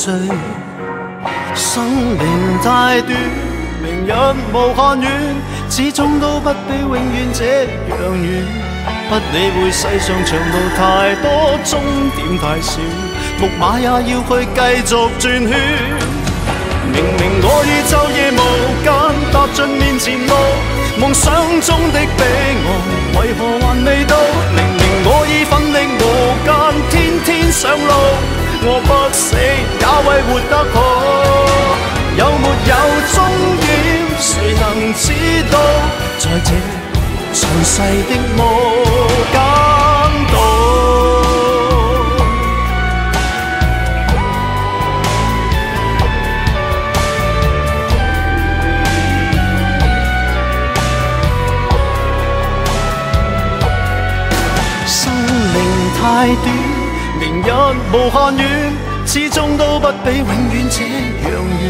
要去追。生命太短，明日无限远，始终都不比永远这样远。不理会世上长路太多，终点太少，木马也要去继续转圈。明明我已昼夜无间，踏尽面前路。梦想中的彼岸，为何还未到？明明我已奋力无间，天天上路，我不死也为活得好。有没有终点？谁能知道？在这长逝的无间道。太短，明日无限远，始终都不比永远这样远。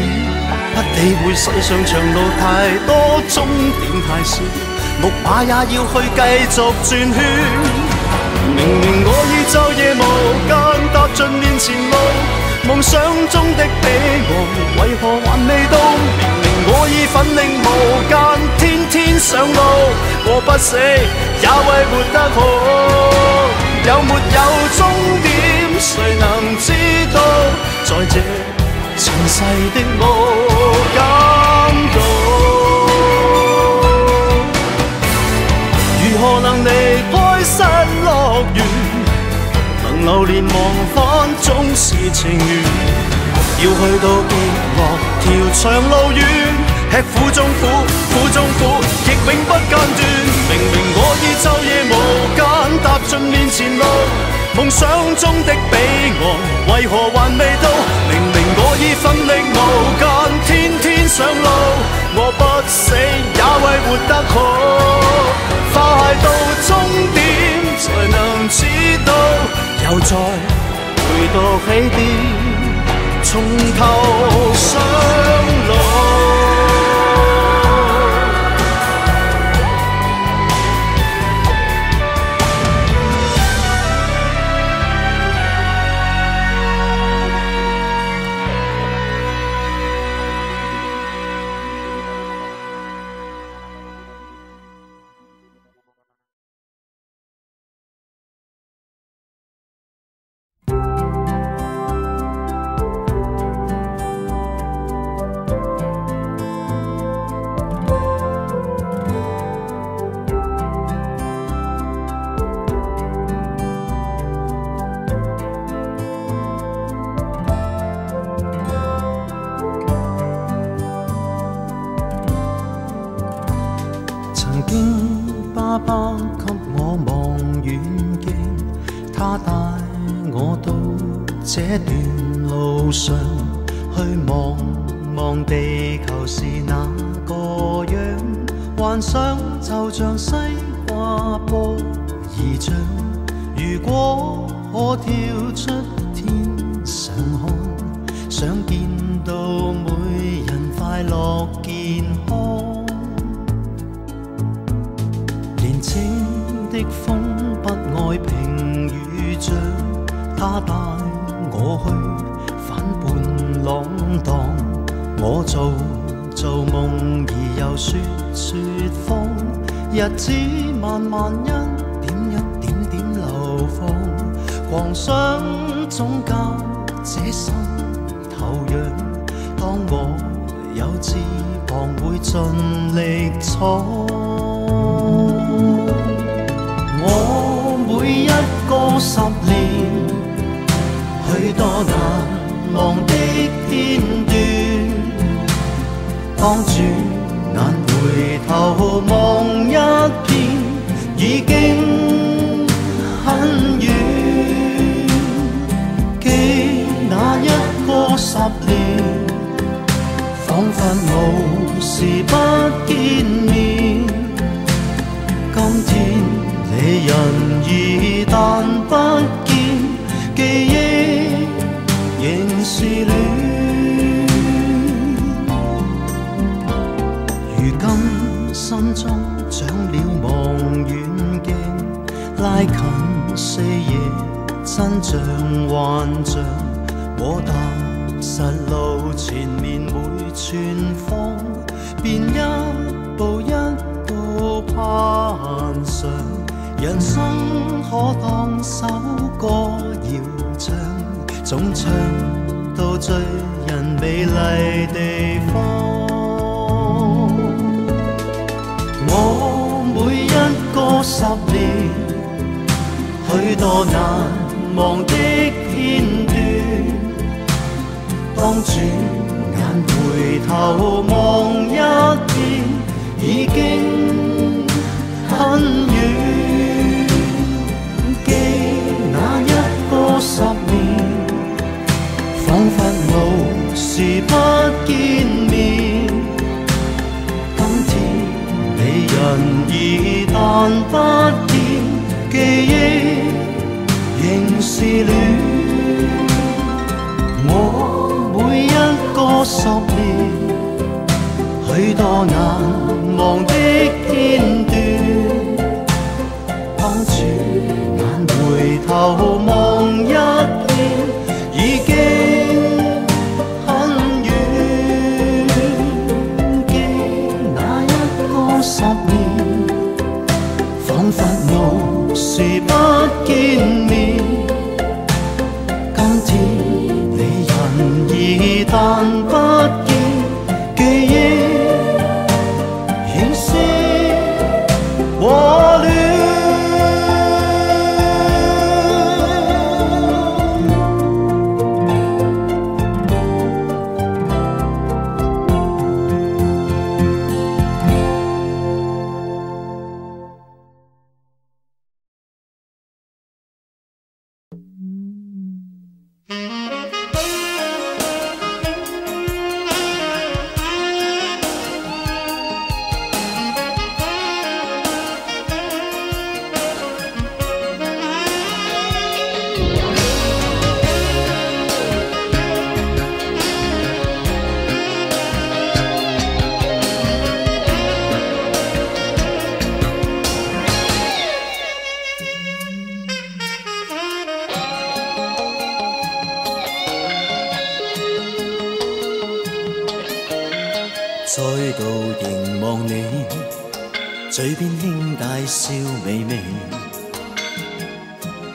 不理会世上长路太多，终点太少，木马也要去继续转圈。明明我已昼夜无间，踏尽面前路，梦想中的彼岸，为何还未到？明明我已奋力无间，天天上路，我不死也为活得好。有没有终点？谁能知道？在这尘世逝的无感动。如何能离开失乐园？能留连忘返，总是情缘。要去到极乐，条长路远，吃苦中苦，苦中苦，亦永不间断。明明我已昼夜无间尽面前路，梦想中的彼岸为何还未到？明明我已奋力无间，天天上路，我不死也为活得好。快到终点才能知道，又再回到起点。从头上路。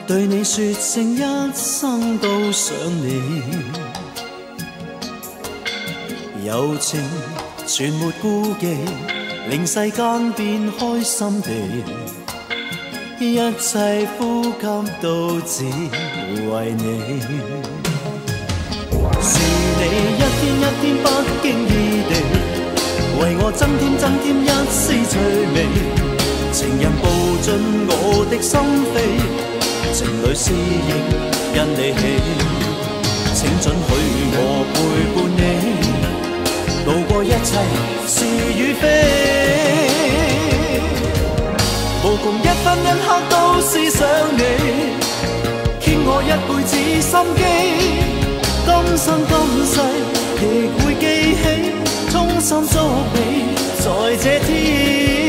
对你说声一生都想你，友情全没顾忌，令世间变开心地，一切呼吸都只为你。是你一天一天不经意地，为我增添增添一丝趣味。情人步进我的心扉，情侣思忆因你起，请准许我陪伴你。渡过一切是与非，无穷一分一刻都思想你，倾我一辈子心机，今生今世亦会记起，衷心祝你在这天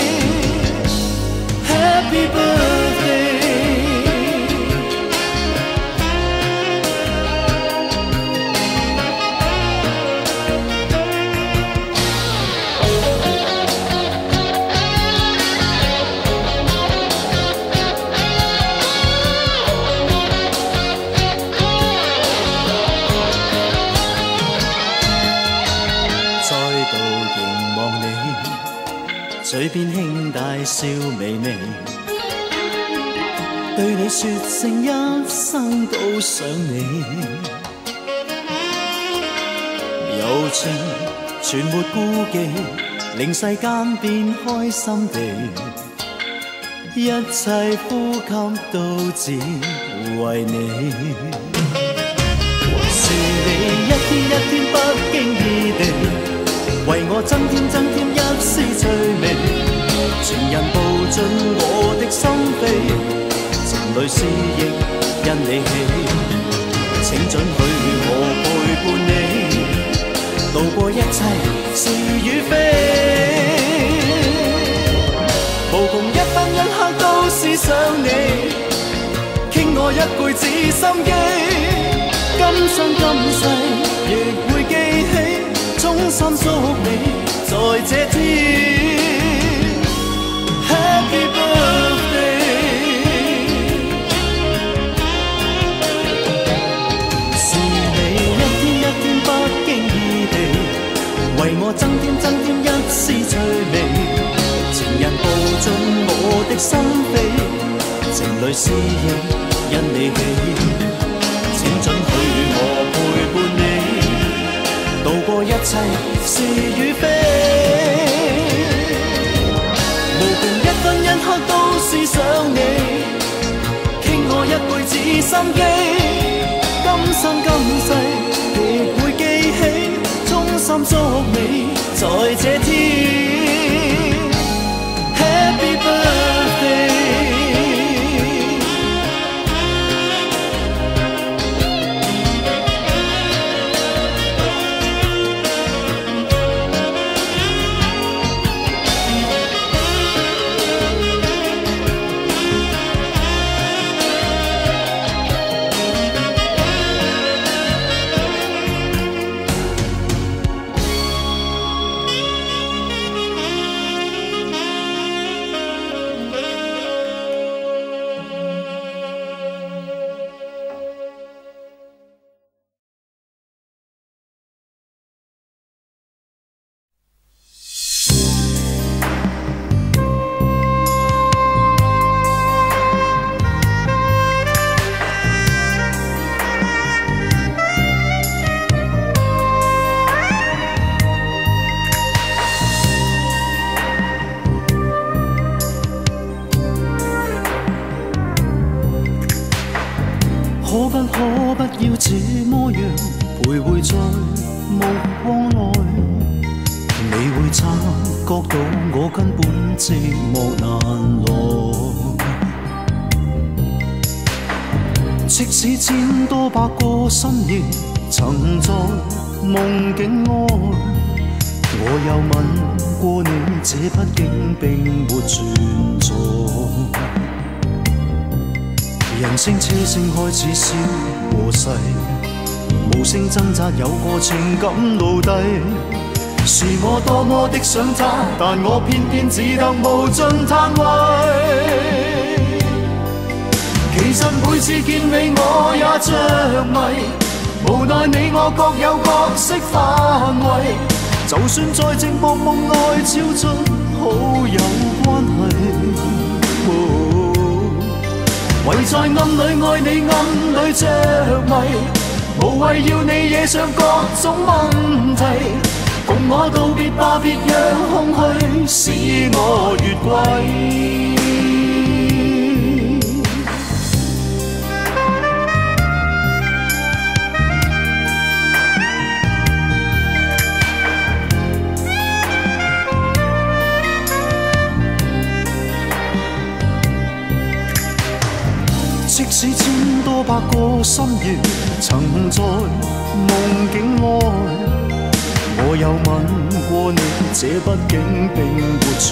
嘴边轻带笑微微，对你说声一生都想你。柔情全没顾忌，令世间变开心地，一切呼吸都只为你。为我增添增添一丝趣味，情人步进我的心扉，情侣思忆因你起，请准许我陪伴你，渡过一切是与非，无穷一分一刻都思想你，倾我一辈子心机，今生今世亦会记起。衷心祝你在这天，Happy Birthday。是你一天一天不经意地，为我增添增添一丝趣味。情人步进我的心扉，情侣思忆因你起，渡过一切是与非，无穷一分一刻都思想你，倾我一辈子心机，今生今世亦会记起，衷心祝你在这天，Happy Birthday。车声开始消和逝，无声挣扎有个情感奴隶。是我多么的想他，但我偏偏只得无尽叹谓。其实每次见你我也着迷，无奈你我各有角色范围。就算在寂寞梦内超出好友关系。唯在暗里爱你，暗里着迷，无谓要你惹上各种问题。共我道别吧，别让空虚使我越轨。百个深夜，曾在梦境内，我有吻过你，这毕竟并没存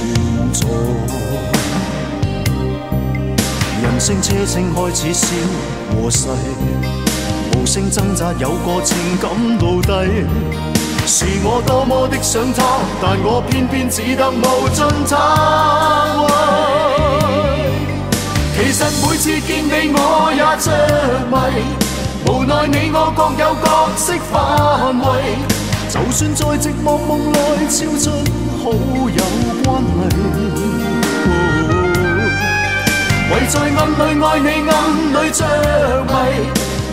在。人声车声开始消和逝，无声挣扎有个情感奴隶。是我多么的想他，但我偏偏只得无尽叹谓。其实每次见你我也着迷，无奈你我各有角色范围。就算在寂寞梦内超出好友关系，唯在暗里爱你，暗里着迷，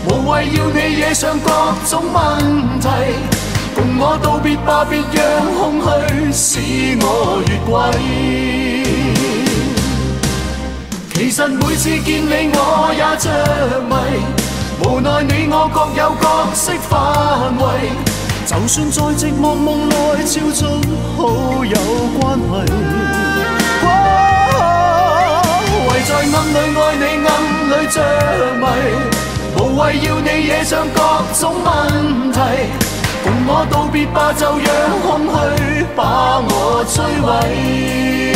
无谓要你惹上各种问题。共我道别吧，别让空虚使我越轨。其实每次见你我也着迷，无奈你我各有角色范围。就算在寂寞梦内超出好友关系，唯在暗里爱你，暗里着迷，无谓要你惹上各种问题。共我道别吧，就让空虚把我摧毁。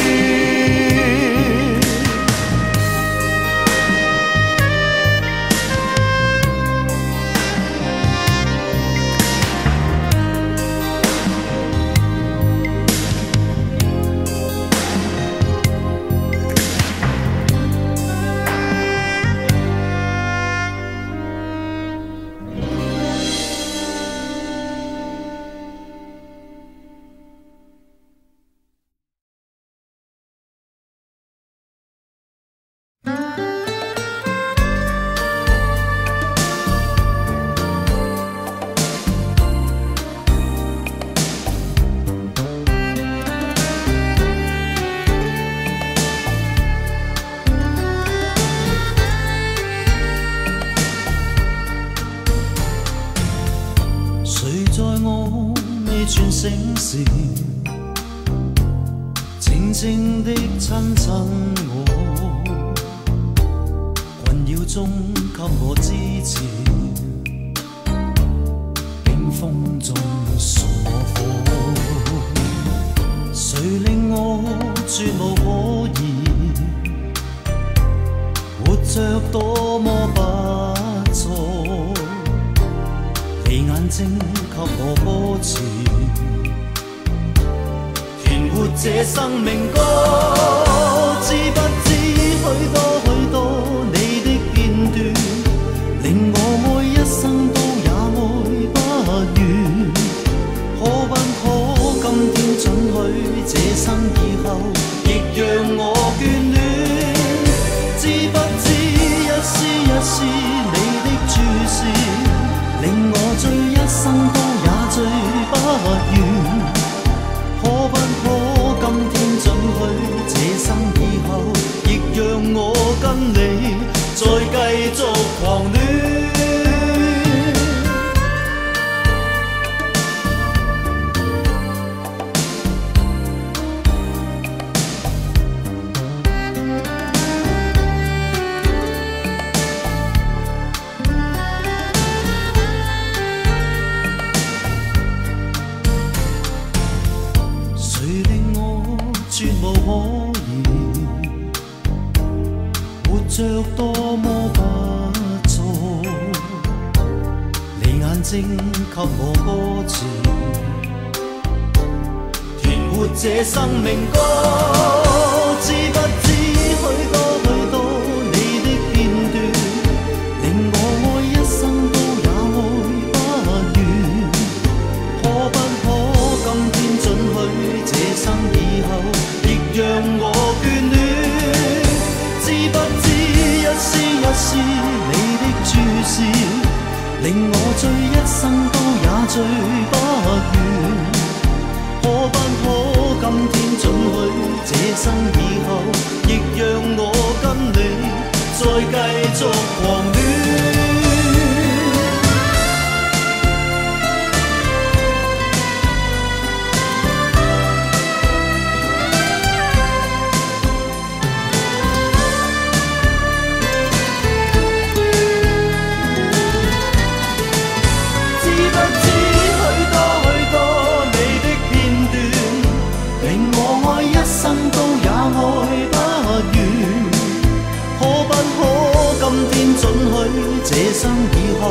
一生以后，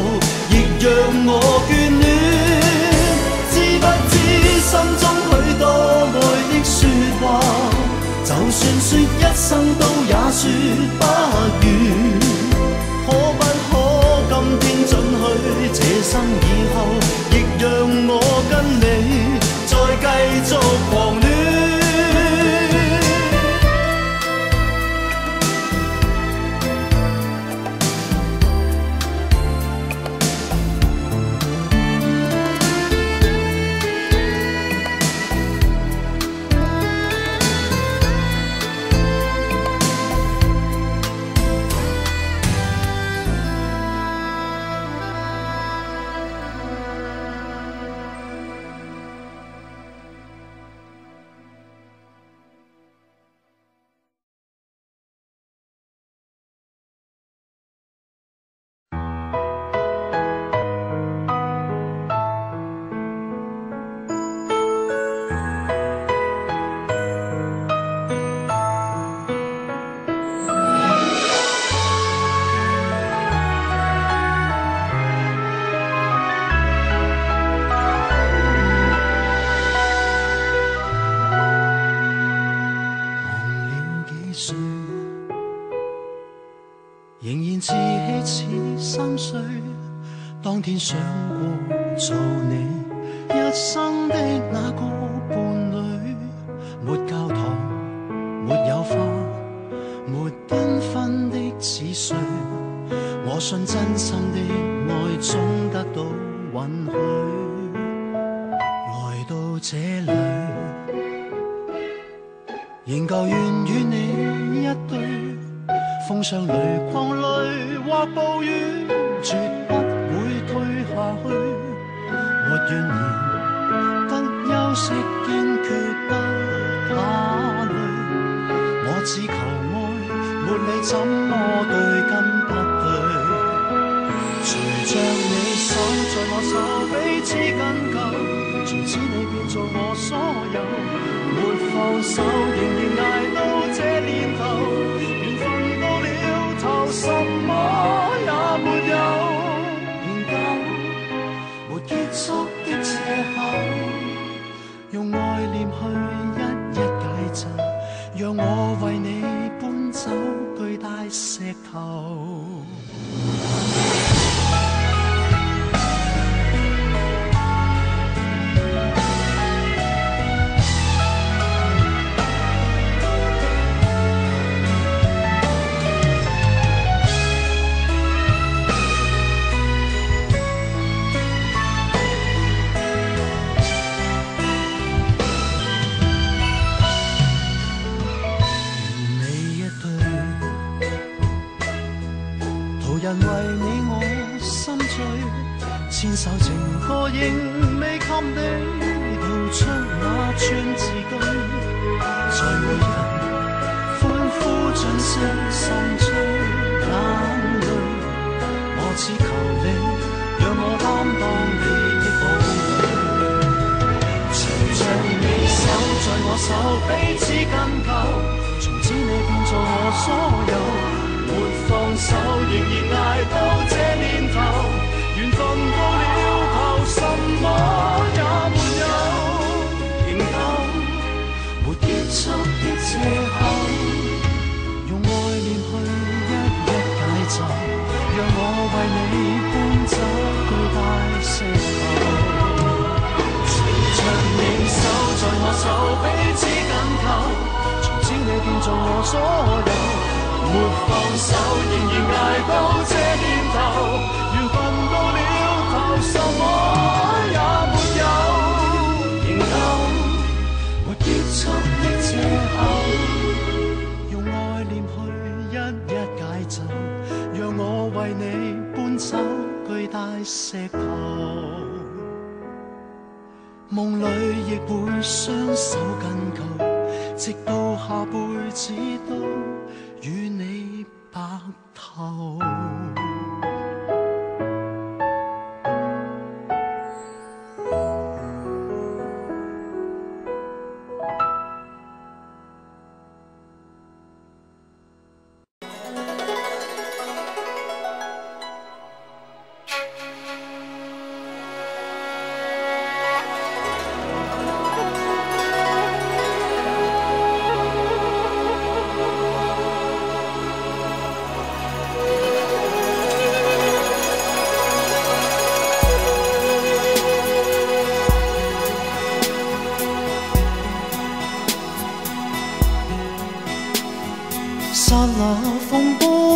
亦让我眷恋。知不知心中许多爱的说话，就算说一生都也说不完。可不可今天准许，这生以后，亦让我跟你再继续。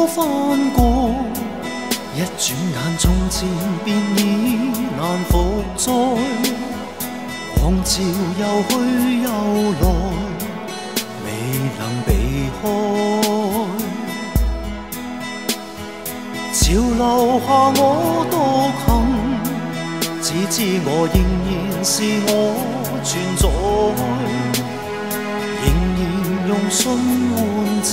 多翻過，一轉眼從前便已難復再。往朝又去又來，未能避開。潮流下我獨行，只知我仍然是我存在，仍然用信換情。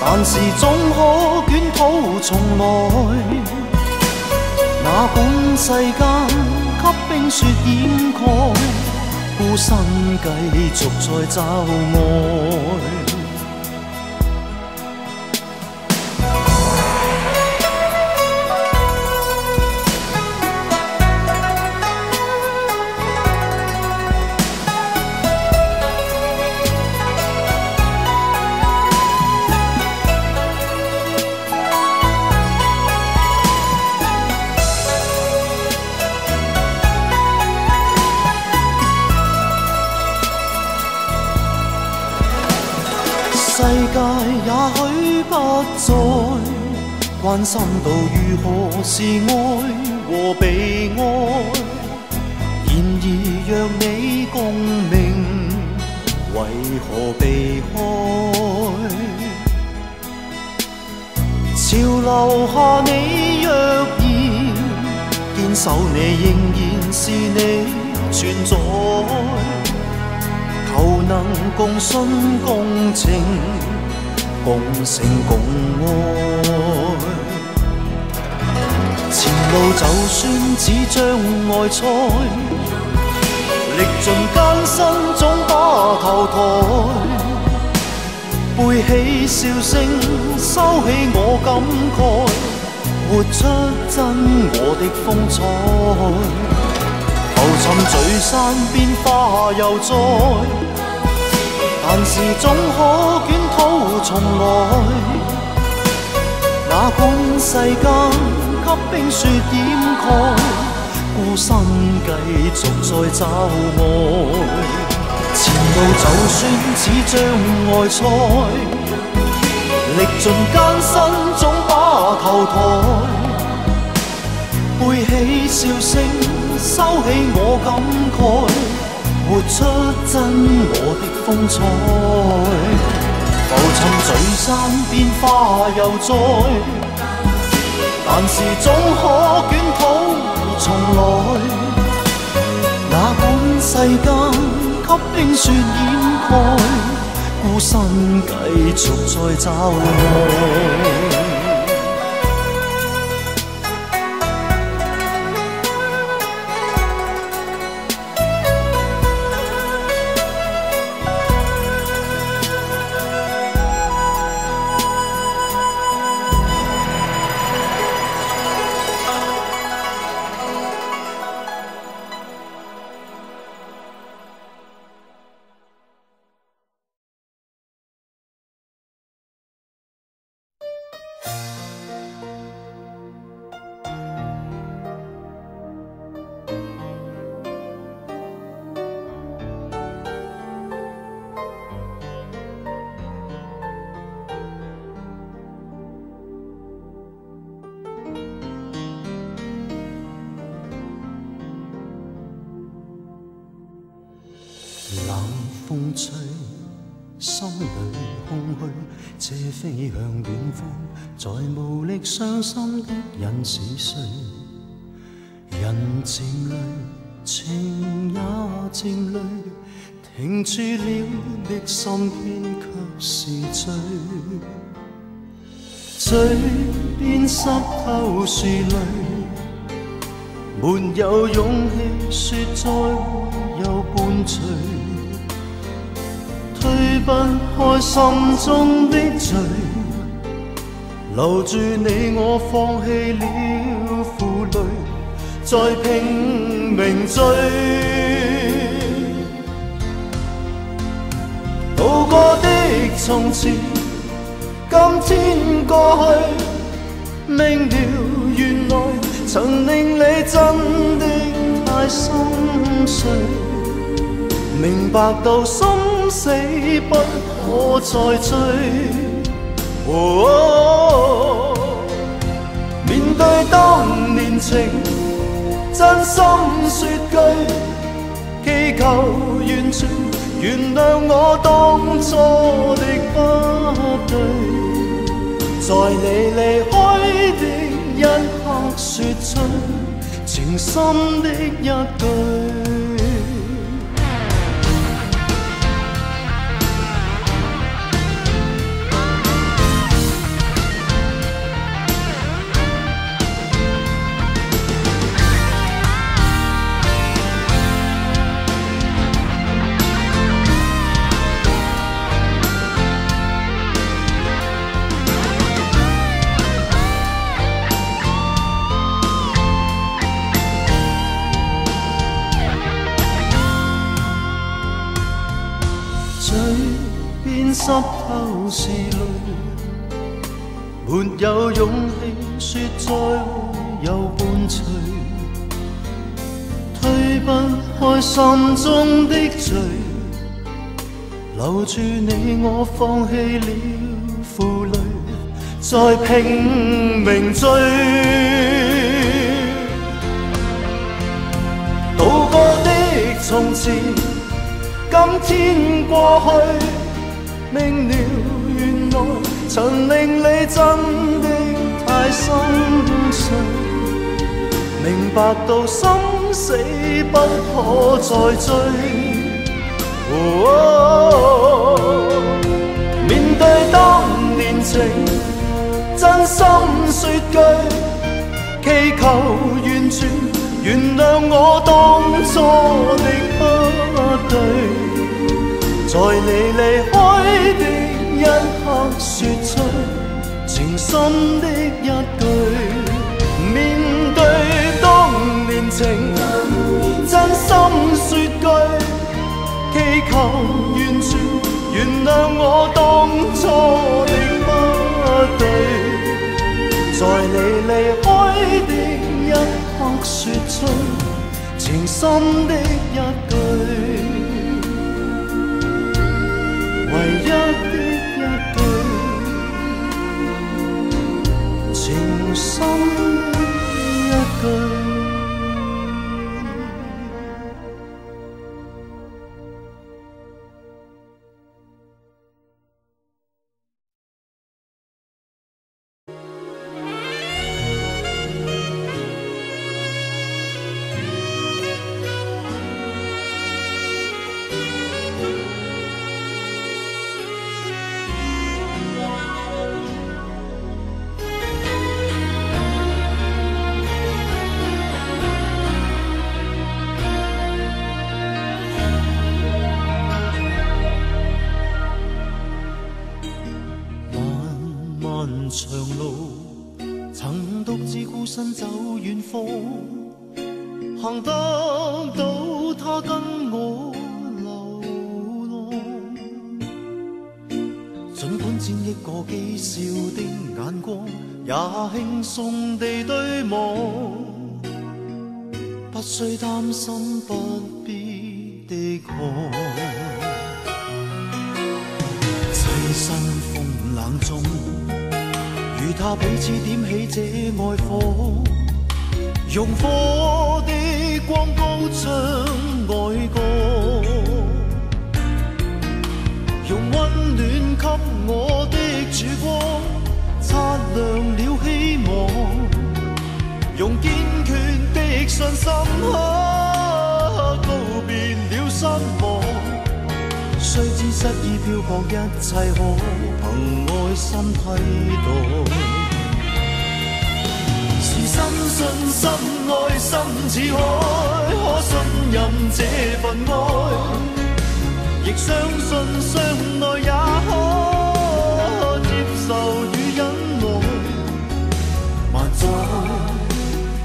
但是总可卷土重来。哪管世间给冰雪掩盖，孤身继续在骤外。关心到如何是爱和被爱，然而若你共鸣，为何避开？潮流下你若然坚守，你仍然是你存在，求能共信共情。共成共爱，前路就算只障碍赛，历尽艰辛总把头抬，背起笑声，收起我感慨，活出真我的风采，浮沉聚散变化又再。但是总可卷土重来，哪管世间给冰雪掩盖，孤身继续在骤外。前路就算似障碍赛，历尽艰辛总把头抬，背起笑声，收起我感慨。活出真我的风采，浮沉聚散变化又再，凡事总可卷土重来。哪管世间给冰雪掩盖，孤身继续再找爱。飞向远方，在无力伤心的人是谁？人渐累，情也渐累，停住了的心偏却是醉，嘴边湿透是泪，没有勇气说再会有伴随。推不开心中的罪，留住你我放弃了负累，再拼命追。渡过的从前，今天过去，明了原来曾令你真的太心碎，明白到心。死不可再追。面对当年情，真心说句，祈求完全原谅我当初的不对。在你离开的一刻，说出情深的一句。说再会有伴随，推不开心中的罪，留住你我放弃了负累，再拼命追，渡过的从前，今天过去。明了，原来曾令你真的太心碎，明白到生死不可再追。面对当年情，真心说句，祈求完全原谅我当初的不对。在你离开的一刻，说出情深的一句。面对当年情，真心说句，祈求完全原谅我当初的不对。在你离开的一刻，说出情深的一句。唯一的情深的一句。也轻松地对望，不需担心不必的抗。栖身风冷中。与他彼此点起这爱火，用火的光信心可告别了失望。虽知失意漂泊，一切可凭爱心替代。是深信深爱心似海，可信任这份爱，亦相信相爱也可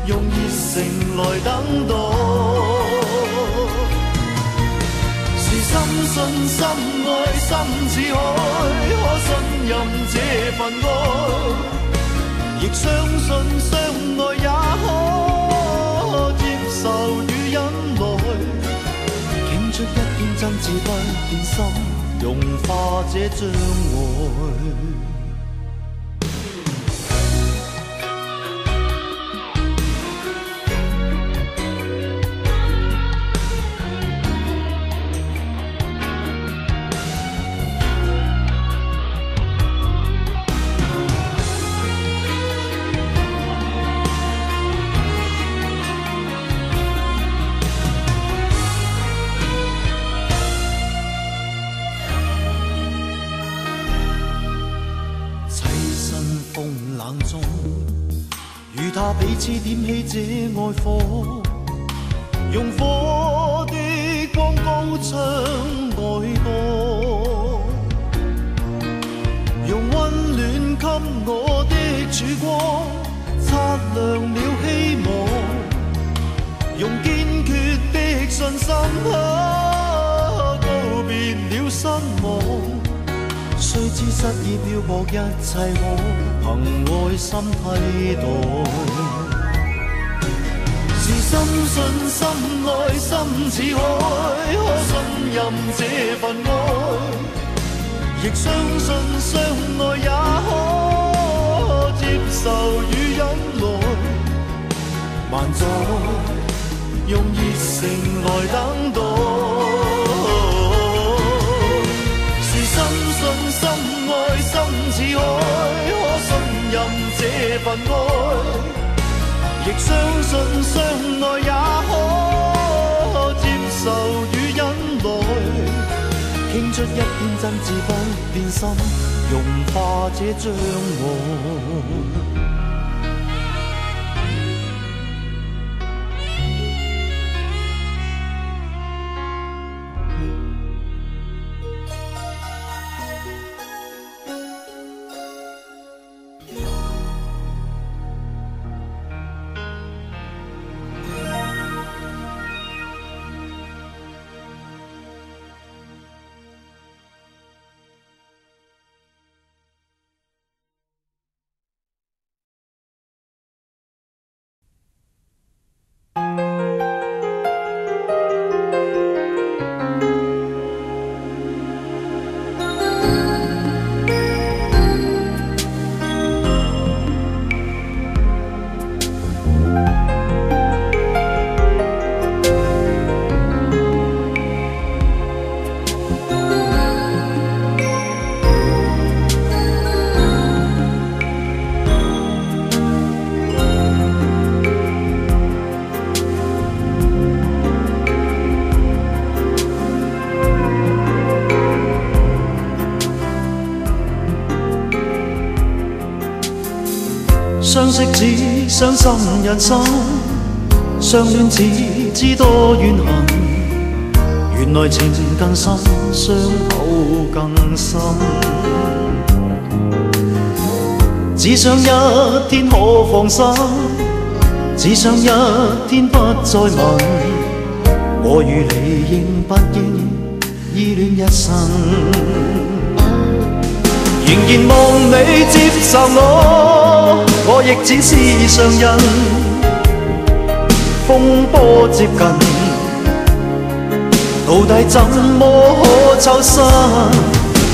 用热诚来等待。是深信深爱心似海，可信任这份爱，亦相信相爱也可接受与忍耐。倾出一片真挚不变心，融化这障碍。彼此点起这爱火，用火的光高唱爱歌，用温暖给我的曙光擦亮了希望，用坚决的信心知失意漂泊，一切可凭爱心替代。是深信深爱心似海，可信任这份爱，亦相信相爱也可接受与忍耐。万载用热诚来等待。这份爱，亦相信相爱也可接受与忍耐。倾出一片真挚不变心，融化这障碍。只伤心人生，相恋似知多怨恨。原来情更深，伤口更深。只想一天可放心，只想一天不再问，我与你应不应依恋一生？仍然望你接受我，我亦只是常人。风波接近，到底怎么可抽身？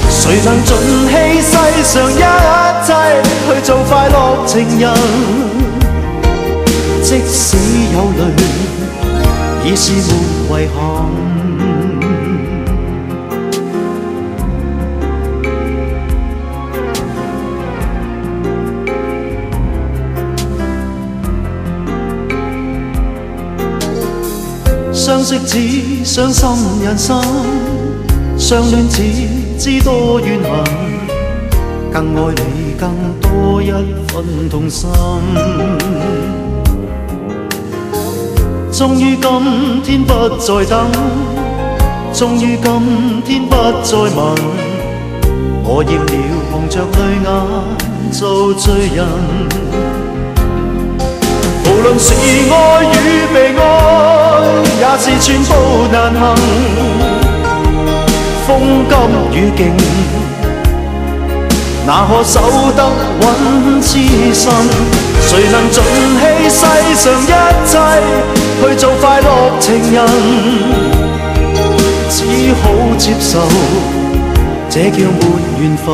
谁能尽弃世上一切去做快乐情人？即使有泪，已是没遗憾。相识只伤心人生，相恋只知多怨恨，更爱你更多一份痛心。终于今天不再等，终于今天不再问，我厌了红着泪眼做罪人。无论是爱与被爱，也是寸步难行。风急雨劲，哪可守得稳痴心？谁能尽弃世上一切去做快乐情人？只好接受，这叫没缘分。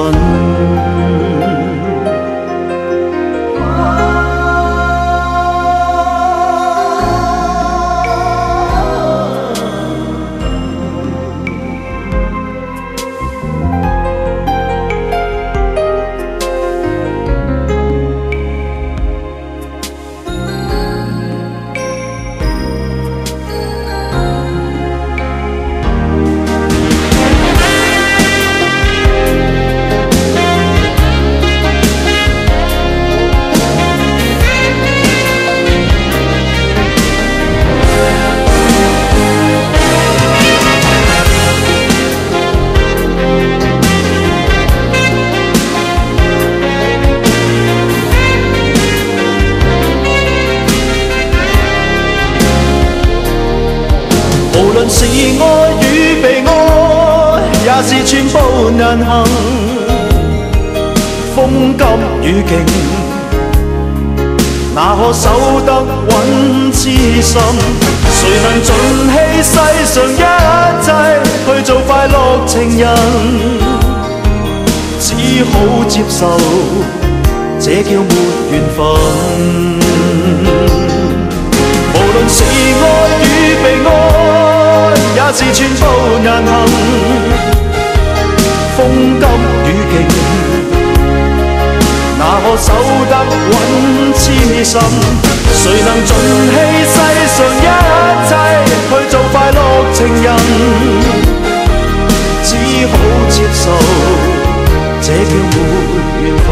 难行，风急雨劲，哪可守得稳痴心？谁能尽弃世上一切去做快乐情人？只好接受，这叫没缘分。无论是爱与被爱，也是寸步难行。风急雨劲，哪可守得稳痴心？谁能尽弃世上一切去做快乐情人？只好接受，这叫没缘分。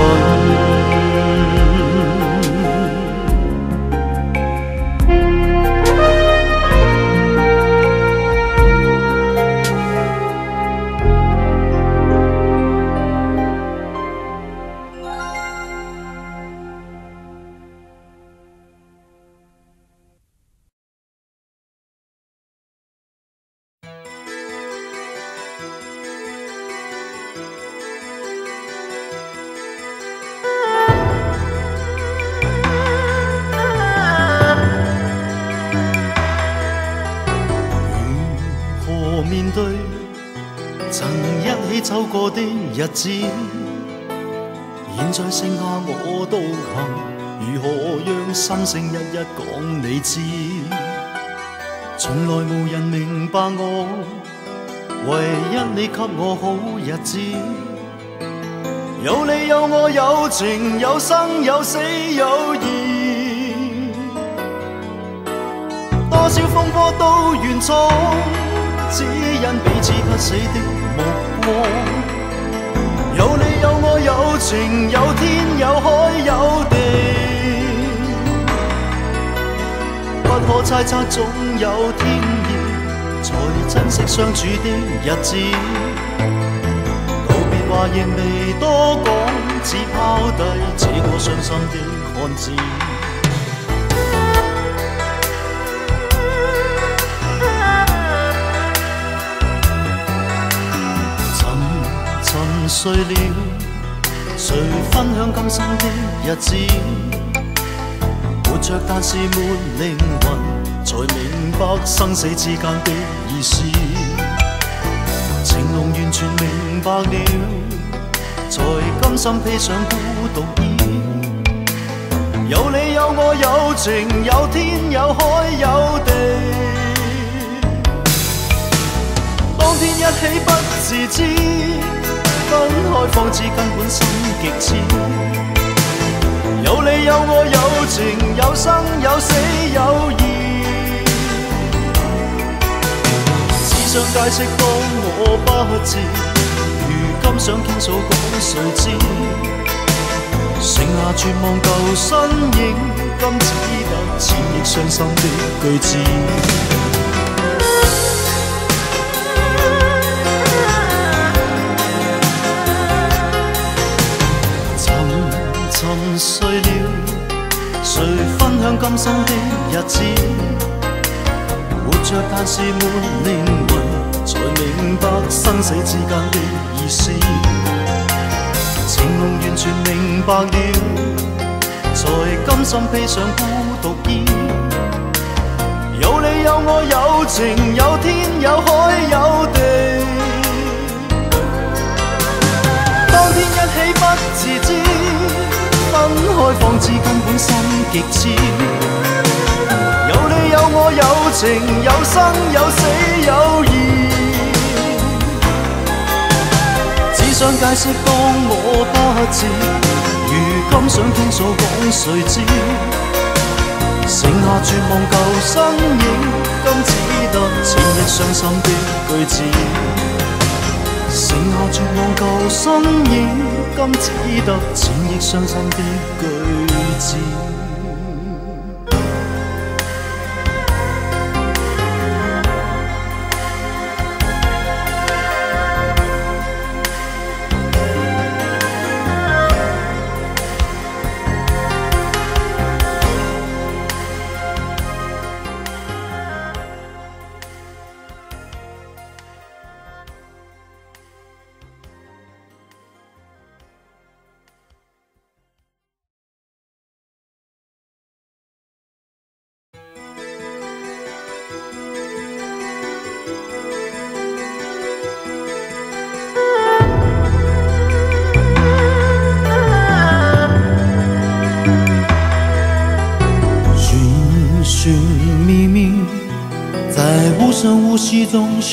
我好日子。有你有我有情有生有死有义，多少风波都愿闯，只因彼此不死的目光。有你有我有情有天有海有地，不可猜测总有天，才珍惜相处的日子。道别话仍未多讲，只抛低这个伤心的汉子。沉沉睡了，谁分享今生的日子？活着但是没灵魂，才明白生死之间的意思。情浓完全明白了，才甘心披上孤独衣。有你有我有情有天有海有地，当天一起不自知，分开方知根本心极痴。有你有我有情有生有死有义。想解释当我不智，如今想倾诉讲谁知？剩下绝望旧身影，今只得千亿伤心的句子。沉沉睡了，谁分享今生的日子？活着但是没灵魂，才明白生死之间的意思。情浓完全明白了，才甘心披上孤独衣。有你有我有情有天有海有地，當天一起不自知，分開方知根本心極痴。有你有我有情有生有死有義。只想解釋當我不智，如今想傾訴講誰知？剩下絕望舊身影，今只得千億傷心的句子。剩下絕望舊身影，今只得千億傷心的句子。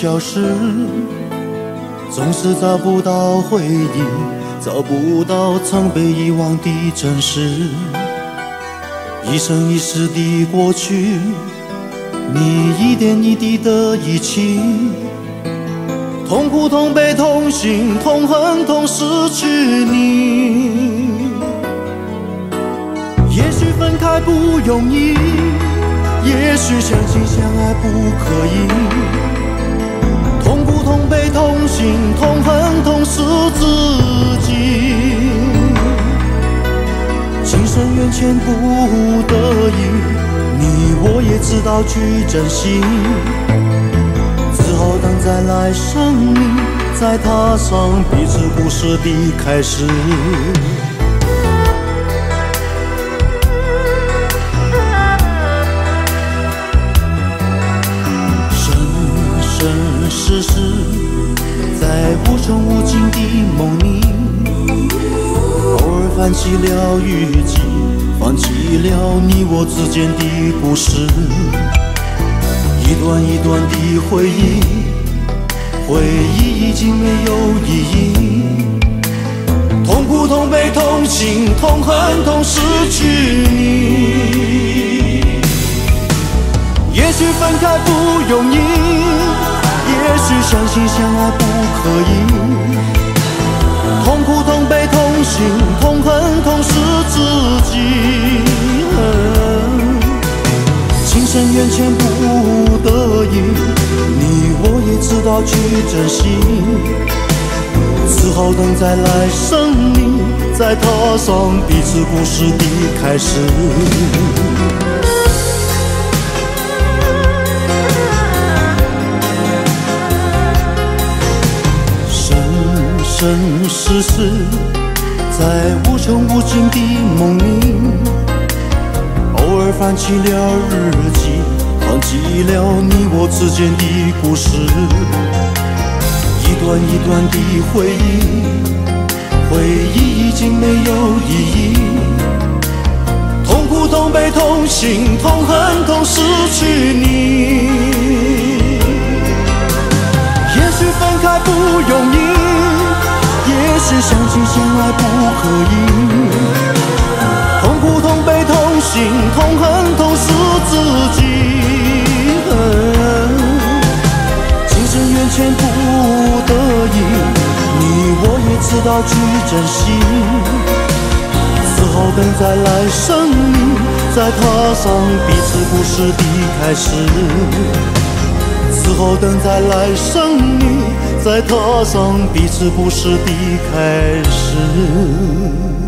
消失，总是找不到回忆，找不到曾被遗忘的真实。一生一世的过去，你一点一滴的遗弃，痛苦、痛悲、痛心、痛恨、痛失去你。也许分开不容易，也许相亲相爱不可以。痛苦、痛悲、痛心、痛恨、痛失自己。情深缘浅不得已，你我也知道去珍惜。只好等在来生里，再踏上彼此故事的开始。起了雨季，放弃了你我之间的故事，一段一段的回忆，回忆已经没有意义。痛苦、痛悲、痛心、痛恨、痛失去你。也许分开不容易，也许相亲相爱不可以。痛苦、痛悲、心、痛恨、痛失自己。情深缘浅不得已，你我也知道去珍惜。此后等再来生命，再踏上彼此故事的开始。生生世世，在无穷无尽的梦里，偶尔翻起了日记，忘记了你我之间的故事。一段一段的回忆，回忆已经没有意义。痛苦、痛悲、痛心、痛恨、痛失去你。也许分开不容易，也许相亲相爱不可以。痛苦、痛悲、痛心、痛恨、痛失自己。情深缘浅不得已，你我也知道去珍惜。此后等再来生里，再踏上彼此故事的开始。此后等再来生里，再踏上彼此故事的开始。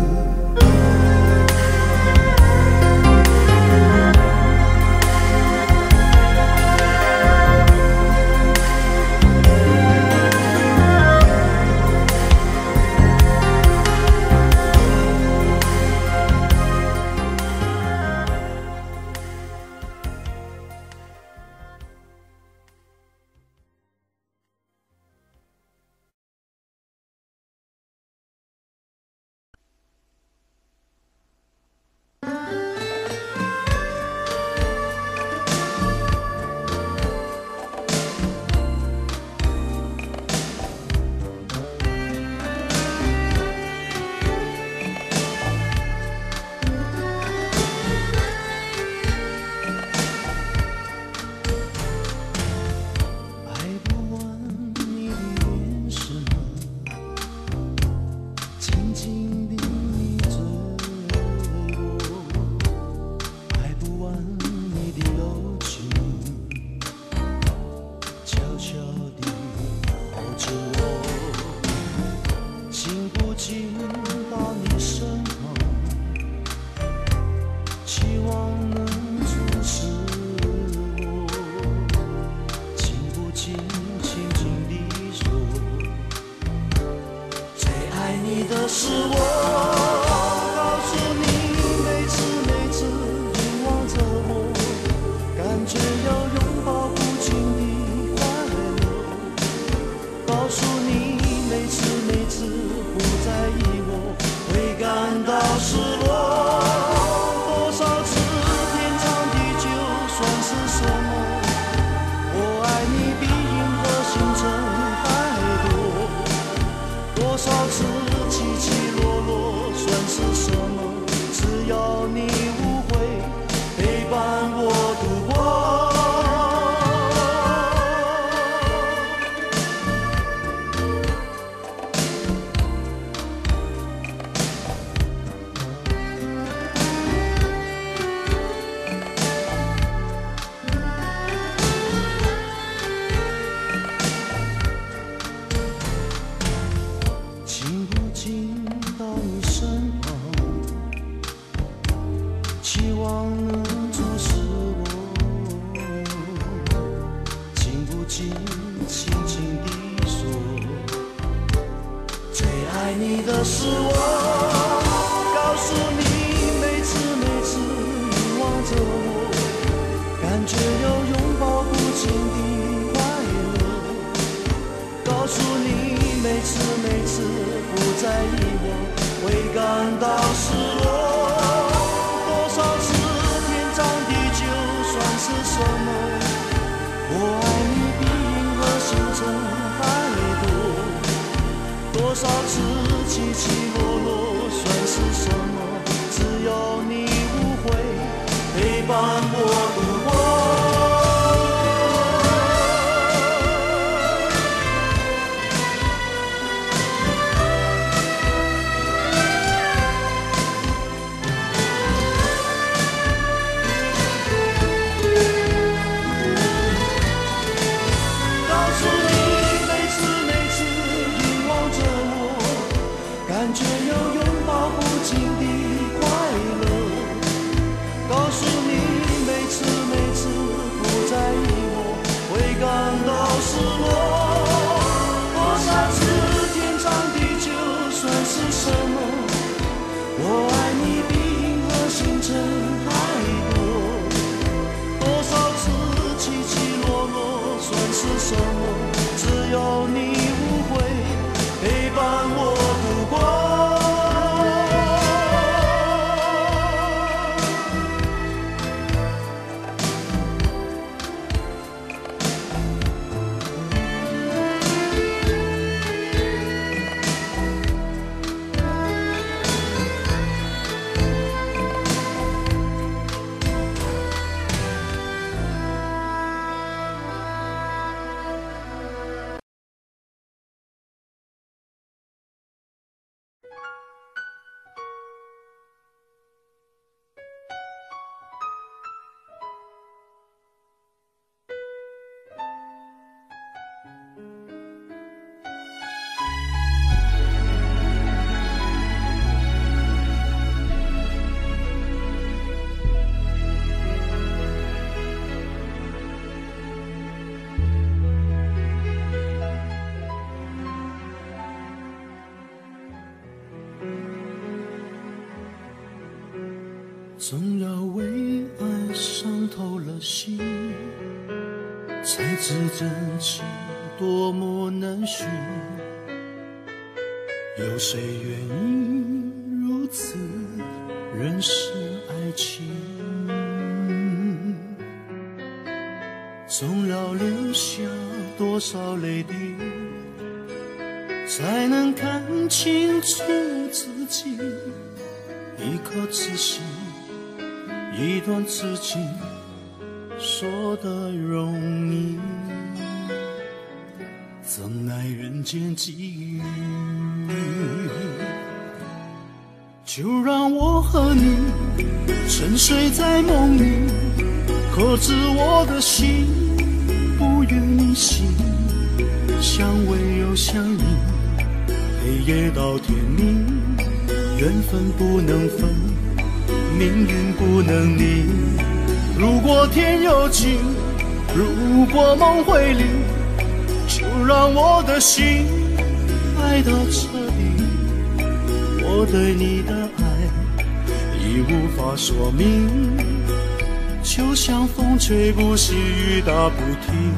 是真情多么难寻。有谁愿意如此认识爱情？总要流下多少泪滴，才能看清楚自己？一颗痴心。一段痴情，说的容易，怎奈人间际遇？就让我和你沉睡在梦里，可知我的心不愿你醒，相偎又相依，黑夜到天明，缘分不能分。命运不能逆，如果天有情，如果梦会灵，就让我的心爱到彻底。我对你的爱已无法说明，就像风吹不息，雨打不停，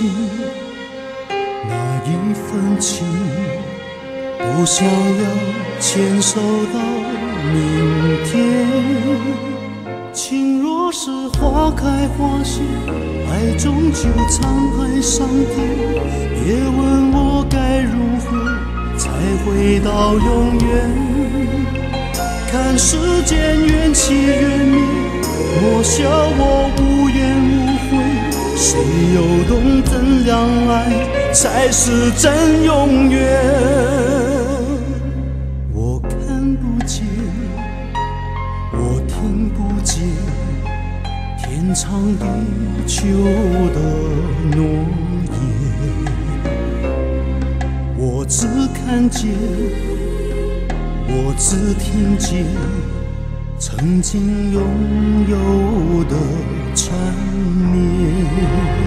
心那一份情不想要牵手到明天。情若是花开花谢爱终究沧海桑田。别问我该如何才会到永远。看世间缘起缘灭莫笑我无言。谁又懂怎样爱才是真永远我看不见我听不见天长地久的诺言。我只看见我只听见曾经拥有的缠绵。you.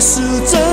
是真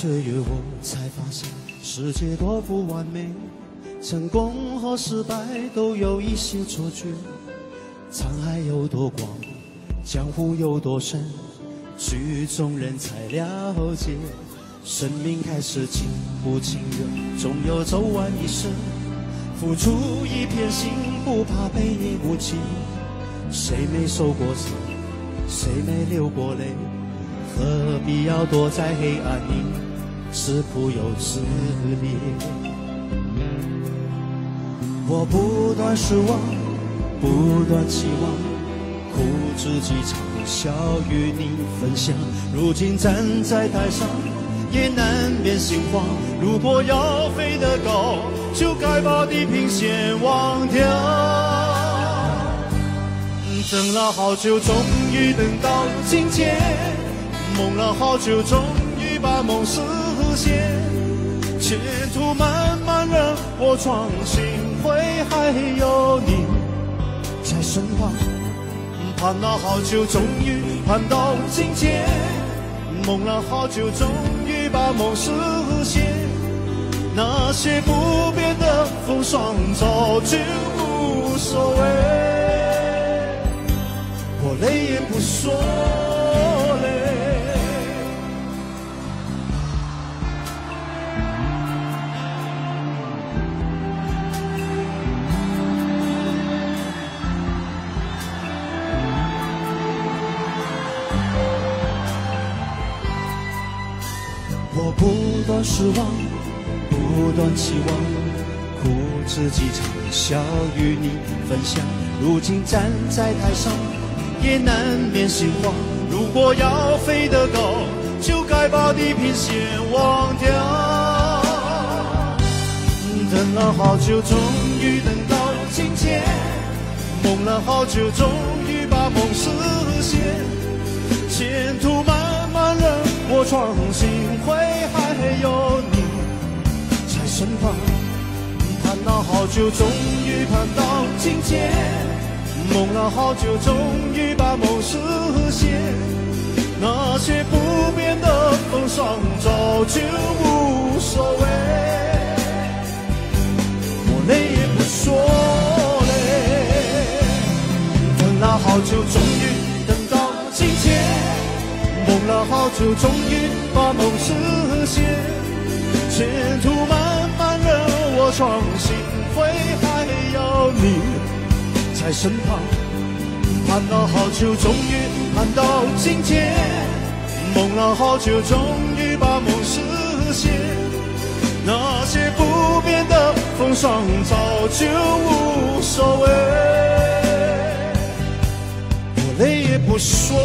岁月，我才发现世界多不完美，成功和失败都有一些错觉。沧海有多广，江湖有多深，局中人才了解。生命开始情不情愿，总有走完一生，付出一片心，不怕被你误解。谁没受过伤，谁没流过泪？何必要躲在黑暗里，是苦又自怜？我不断失望，不断期望，苦自己尝，笑与你分享。如今站在台上，也难免心慌。如果要飞得高，就该把地平线忘掉。等了好久，终于等到今天。梦了好久，终于把梦实现。前途漫漫，任我闯，幸亏还有你在身旁。盼了好久，终于盼到今天。梦了好久，终于把梦实现。那些不变的风霜，早就无所谓。我泪也不说几场，笑与你分享。如今站在台上，也难免心慌。如果要飞得高，就该把地平线忘掉。等了好久，终于等到今天。梦了好久，终于把梦实现。前途漫漫任我闯，幸亏还有好久，终于盼到今天。梦了好久，终于把梦实现。那些不变的风霜，早就无所谓。我累也不说累。等了好久，终于等到今天。梦了好久，终于把梦实现。前途漫漫任我闯，幸会还有你在身旁。盼了好久，终于盼到今天。梦了好久，终于把梦实现。那些不变的风霜，早就无所谓。我累也不说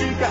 you got.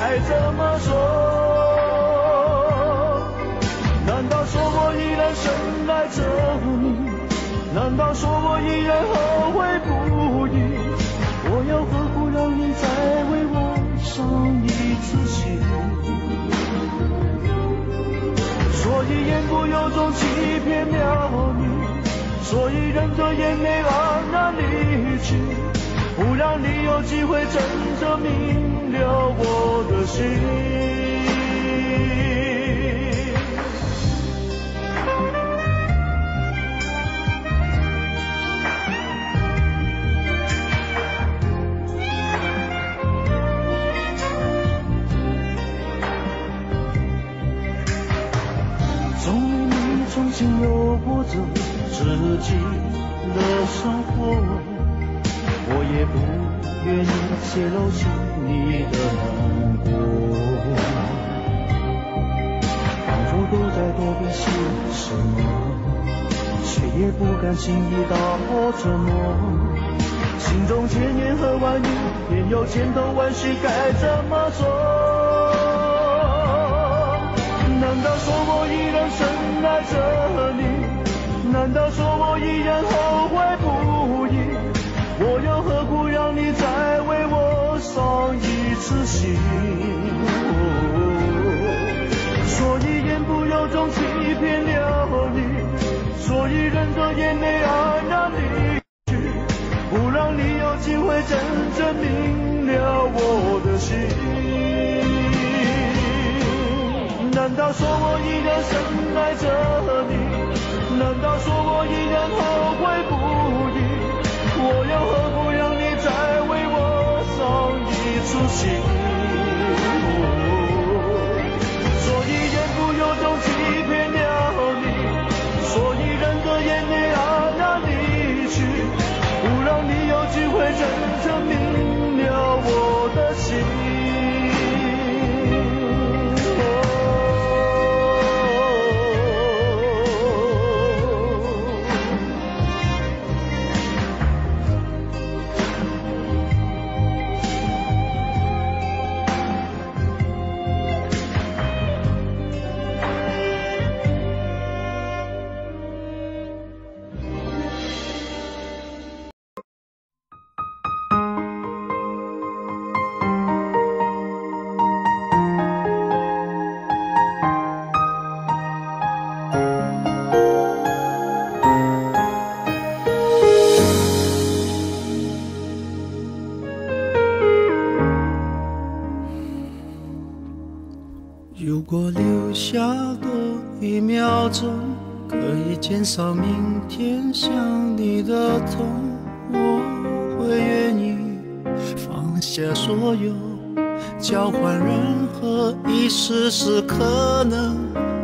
只是可能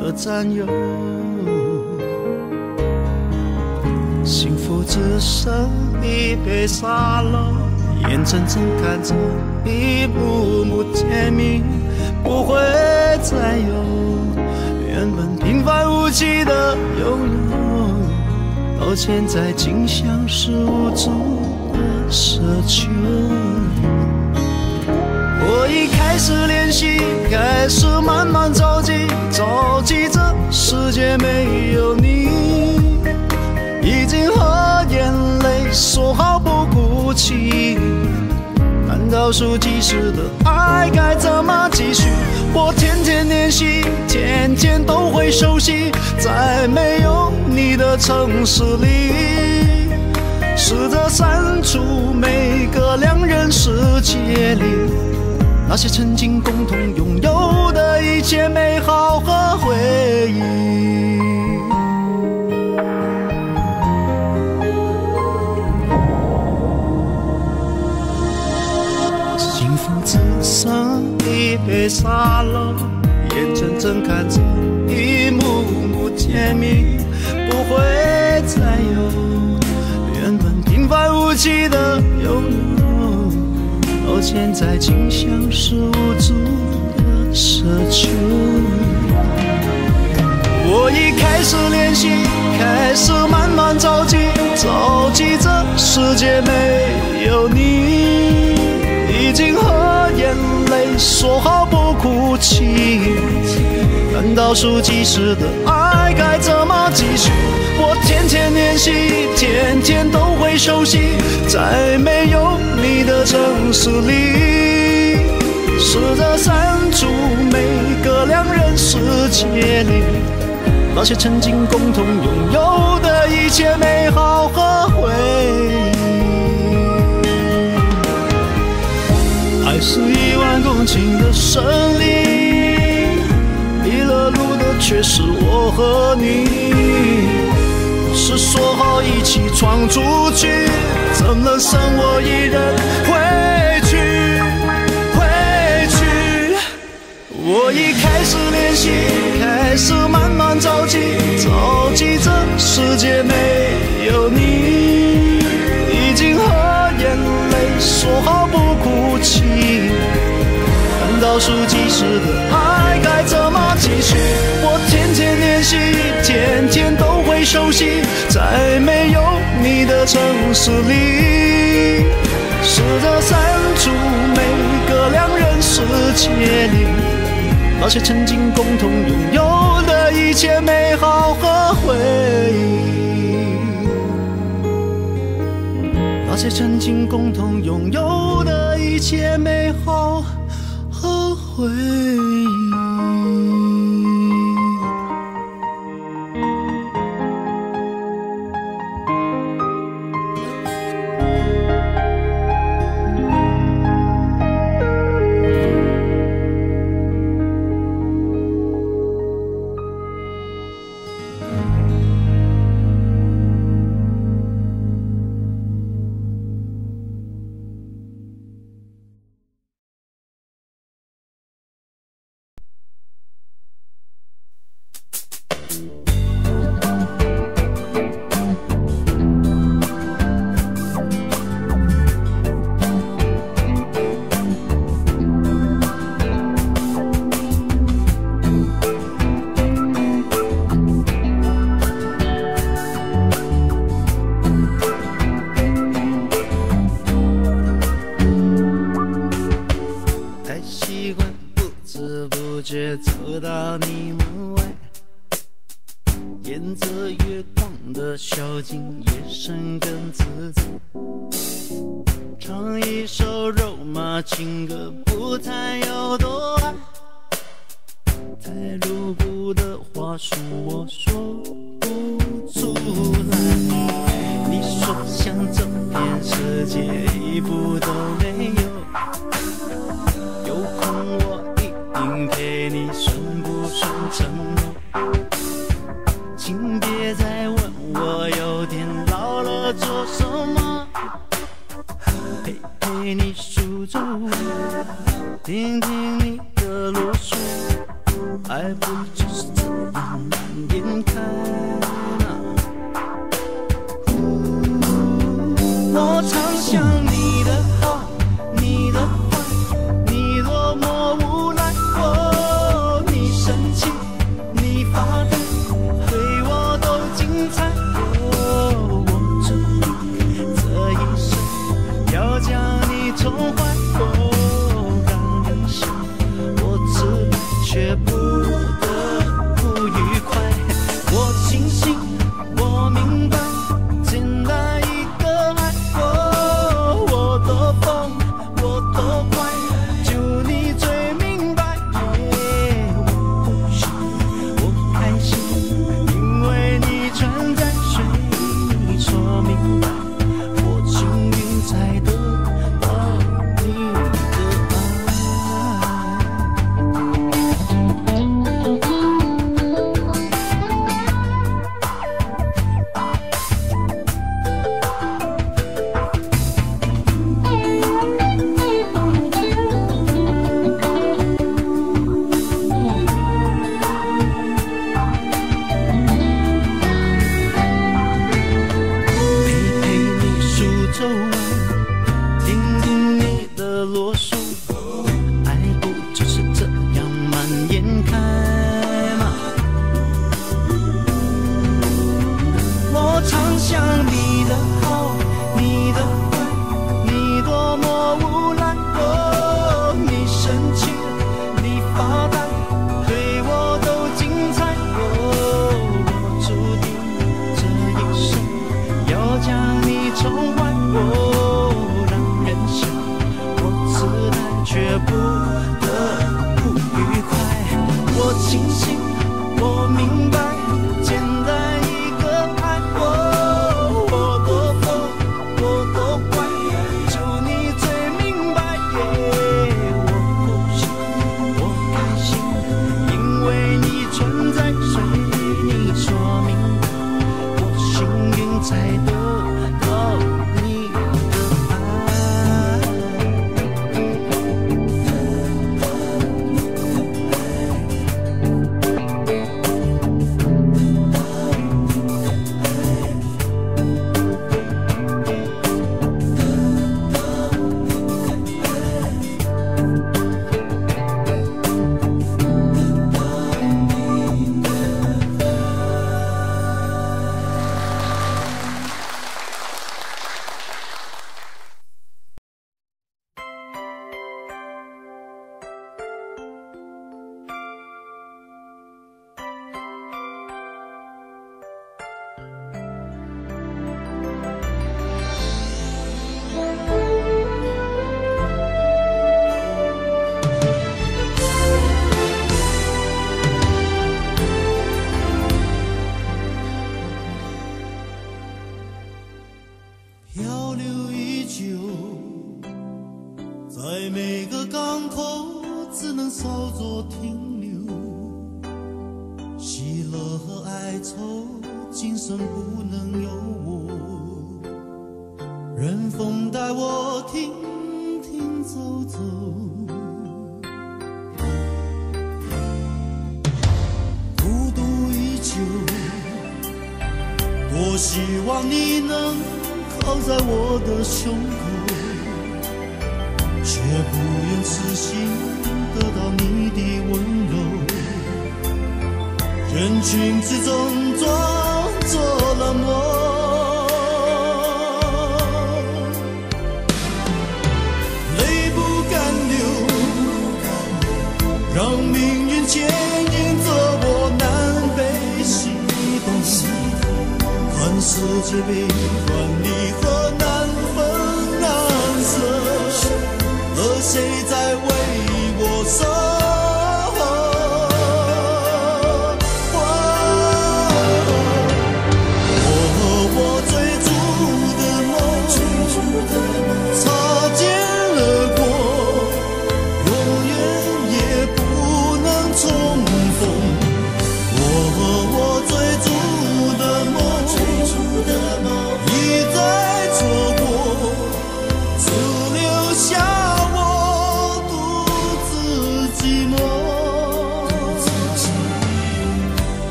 的占有，幸福只剩一杯沙漏，眼睁睁看着一幕幕甜蜜，不会再有原本平凡无奇的拥有，到现在竟像是无足的奢求。已开始练习开始慢慢着急着急这世界没有你已经和眼泪说好不哭泣但倒数计时的爱该怎么继续？我天天练习天天都会熟悉在没有你的城市里。试着删除每个两人世界里。那些曾经共同拥有的一切美好和回忆，幸福只剩一杯沙漏，眼睁睁看着一幕幕甜蜜不会再有，原本平凡无奇的拥有。我现在竟像是无助的奢求。我已开始练习，开始慢慢着急，着急这世界没有你，已经和眼泪说好不哭泣。难道数计时的爱该怎么继续？我天天练习，天天都会熟悉，再没有你的城市里，试着删除每个两人世界里。那些曾经共同拥有的一切美好和回忆，爱是一万公顷的森林，迷了路的却是我和你。说好一起闯出去，怎能剩我一人回去？回去，我已开始练习，开始慢慢着急，着急这世界没有你，已经和眼泪说好不哭泣。但倒数计时的爱该怎么继续？我天天练习，天天都熟悉，在没有你的城市里，试着删除每个两人世界里。那些曾经共同拥有的一切美好和回忆，那些曾经共同拥有的一切美好和回忆。自己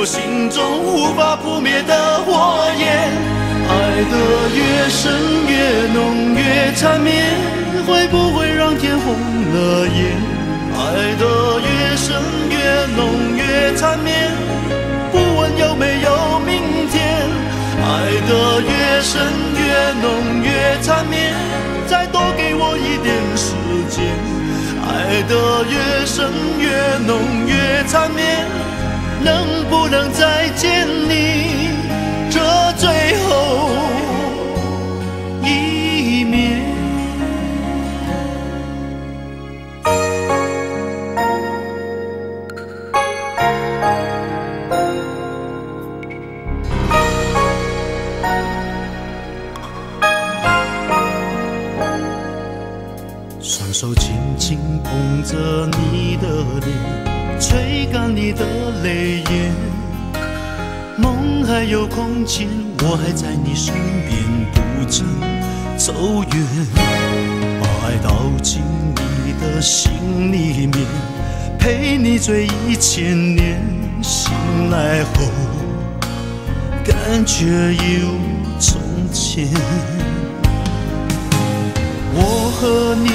我心能再见。千年醒来后，感觉一如从前。我和你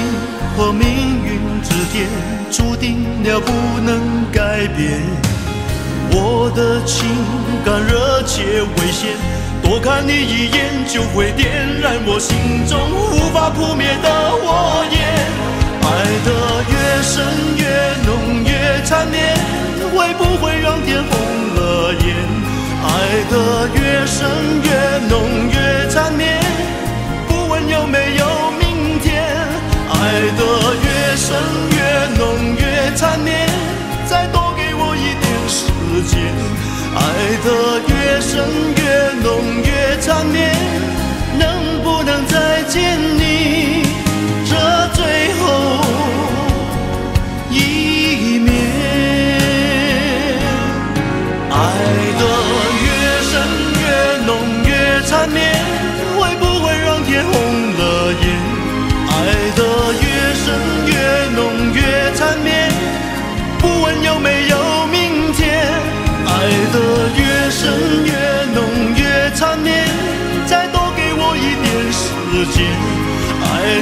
和命运之巅，注定了不能改变。我的情感热切危险，多看你一眼就会点燃我心中无法扑灭的火焰。爱的越深越浓越缠绵会不会让天红了眼爱的越深越浓越缠绵不问有没有明天。爱的越深越浓越缠绵再多给我一点时间爱的越深越浓越缠绵能不能再见？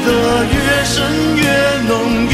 的越深越浓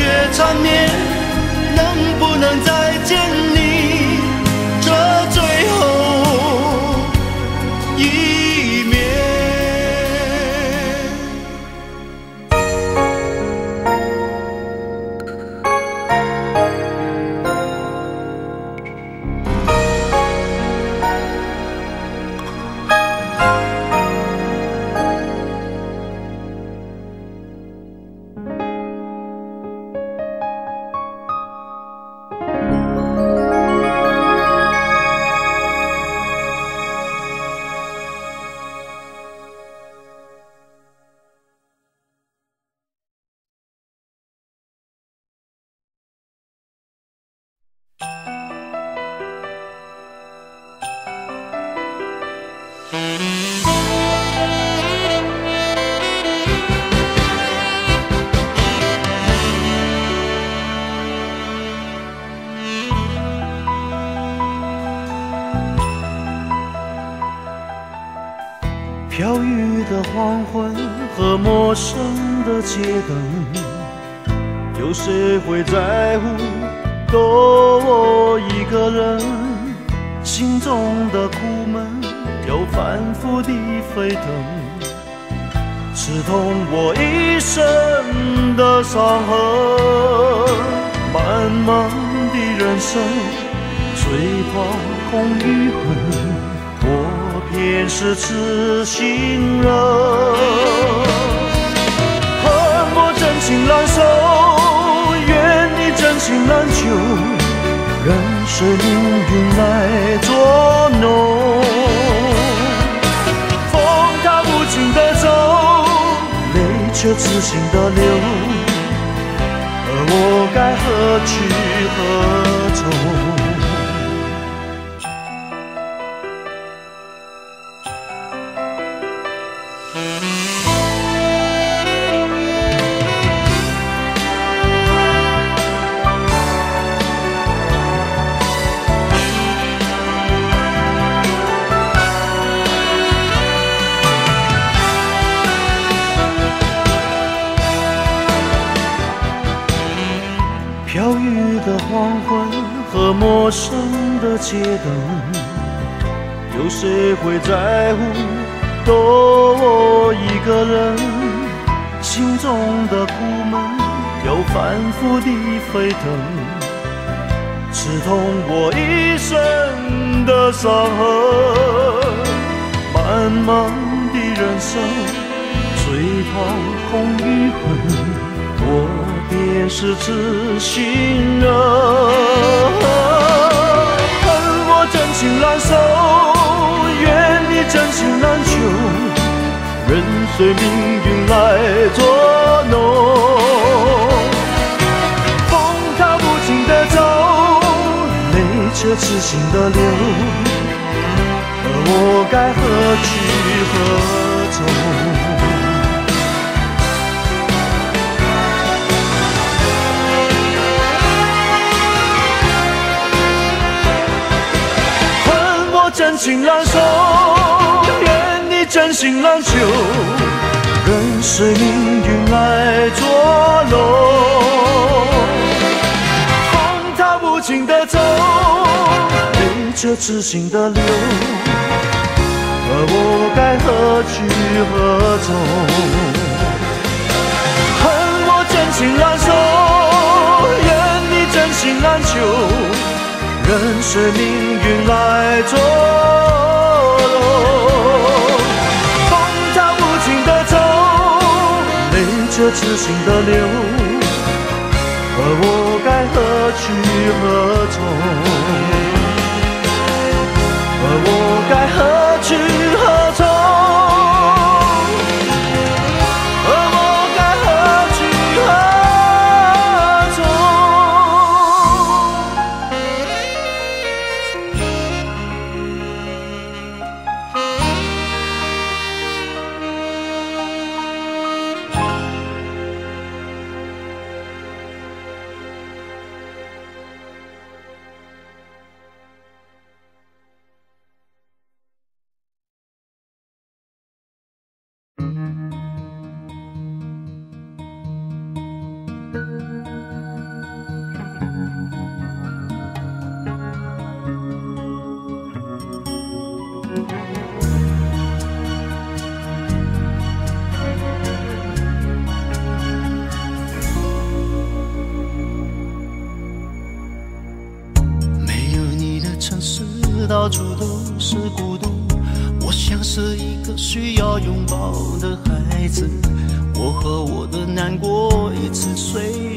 需要拥抱的孩子我和我的难过一直睡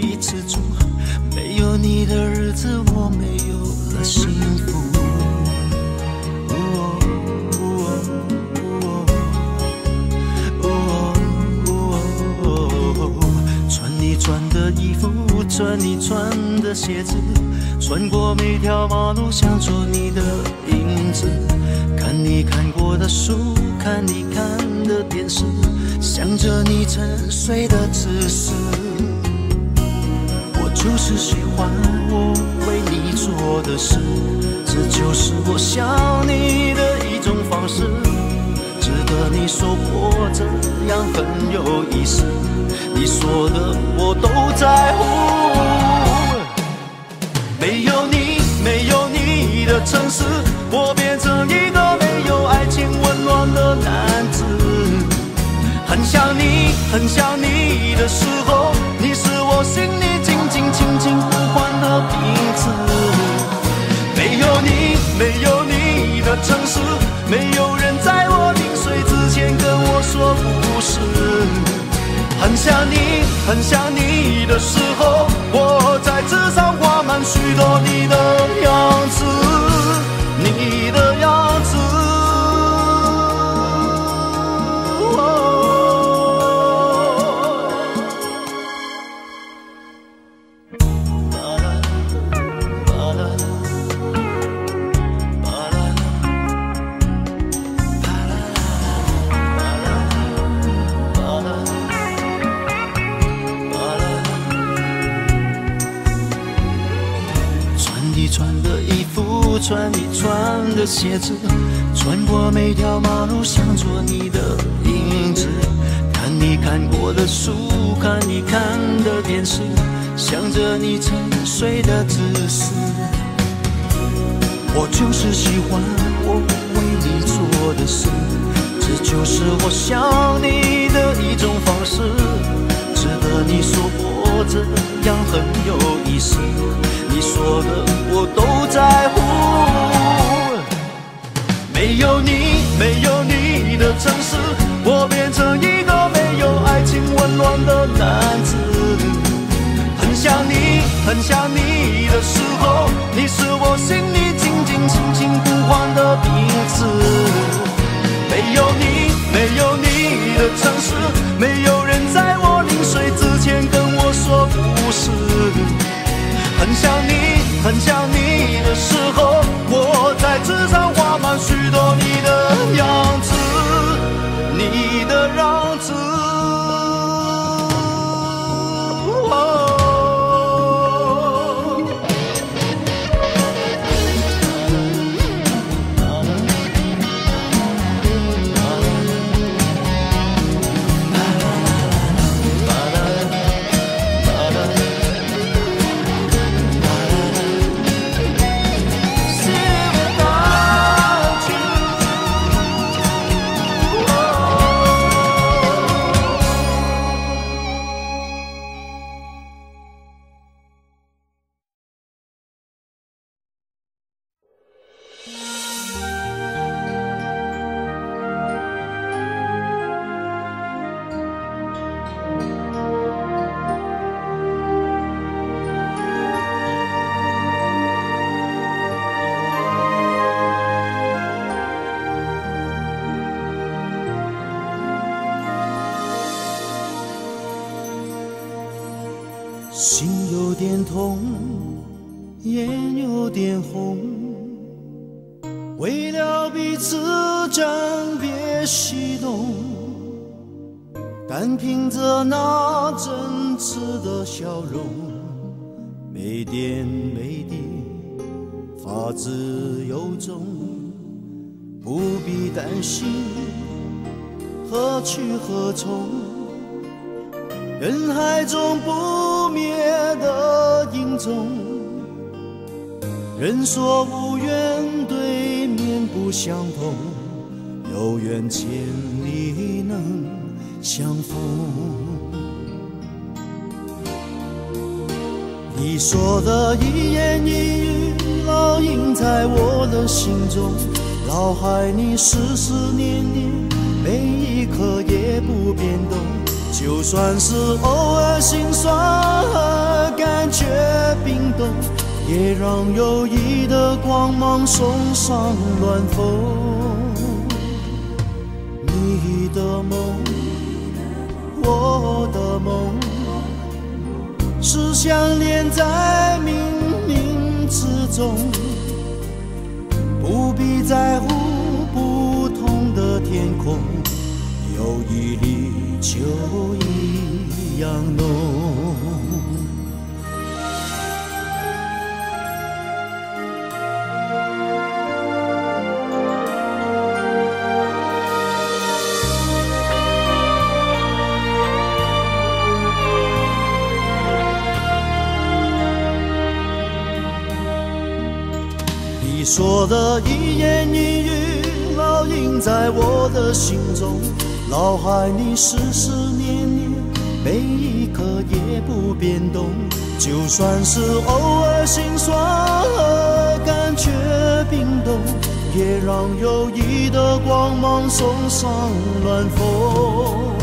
也让友谊的光芒送上暖风。你的梦，我的梦，是相连在冥冥之中。不必在乎不同的天空，友谊里就一样浓。你说的一言一语烙印在我的心中，脑海里思思念念，每一刻也不变动，就算是偶尔心酸和感觉冰冻，也让友谊的光芒送上暖风。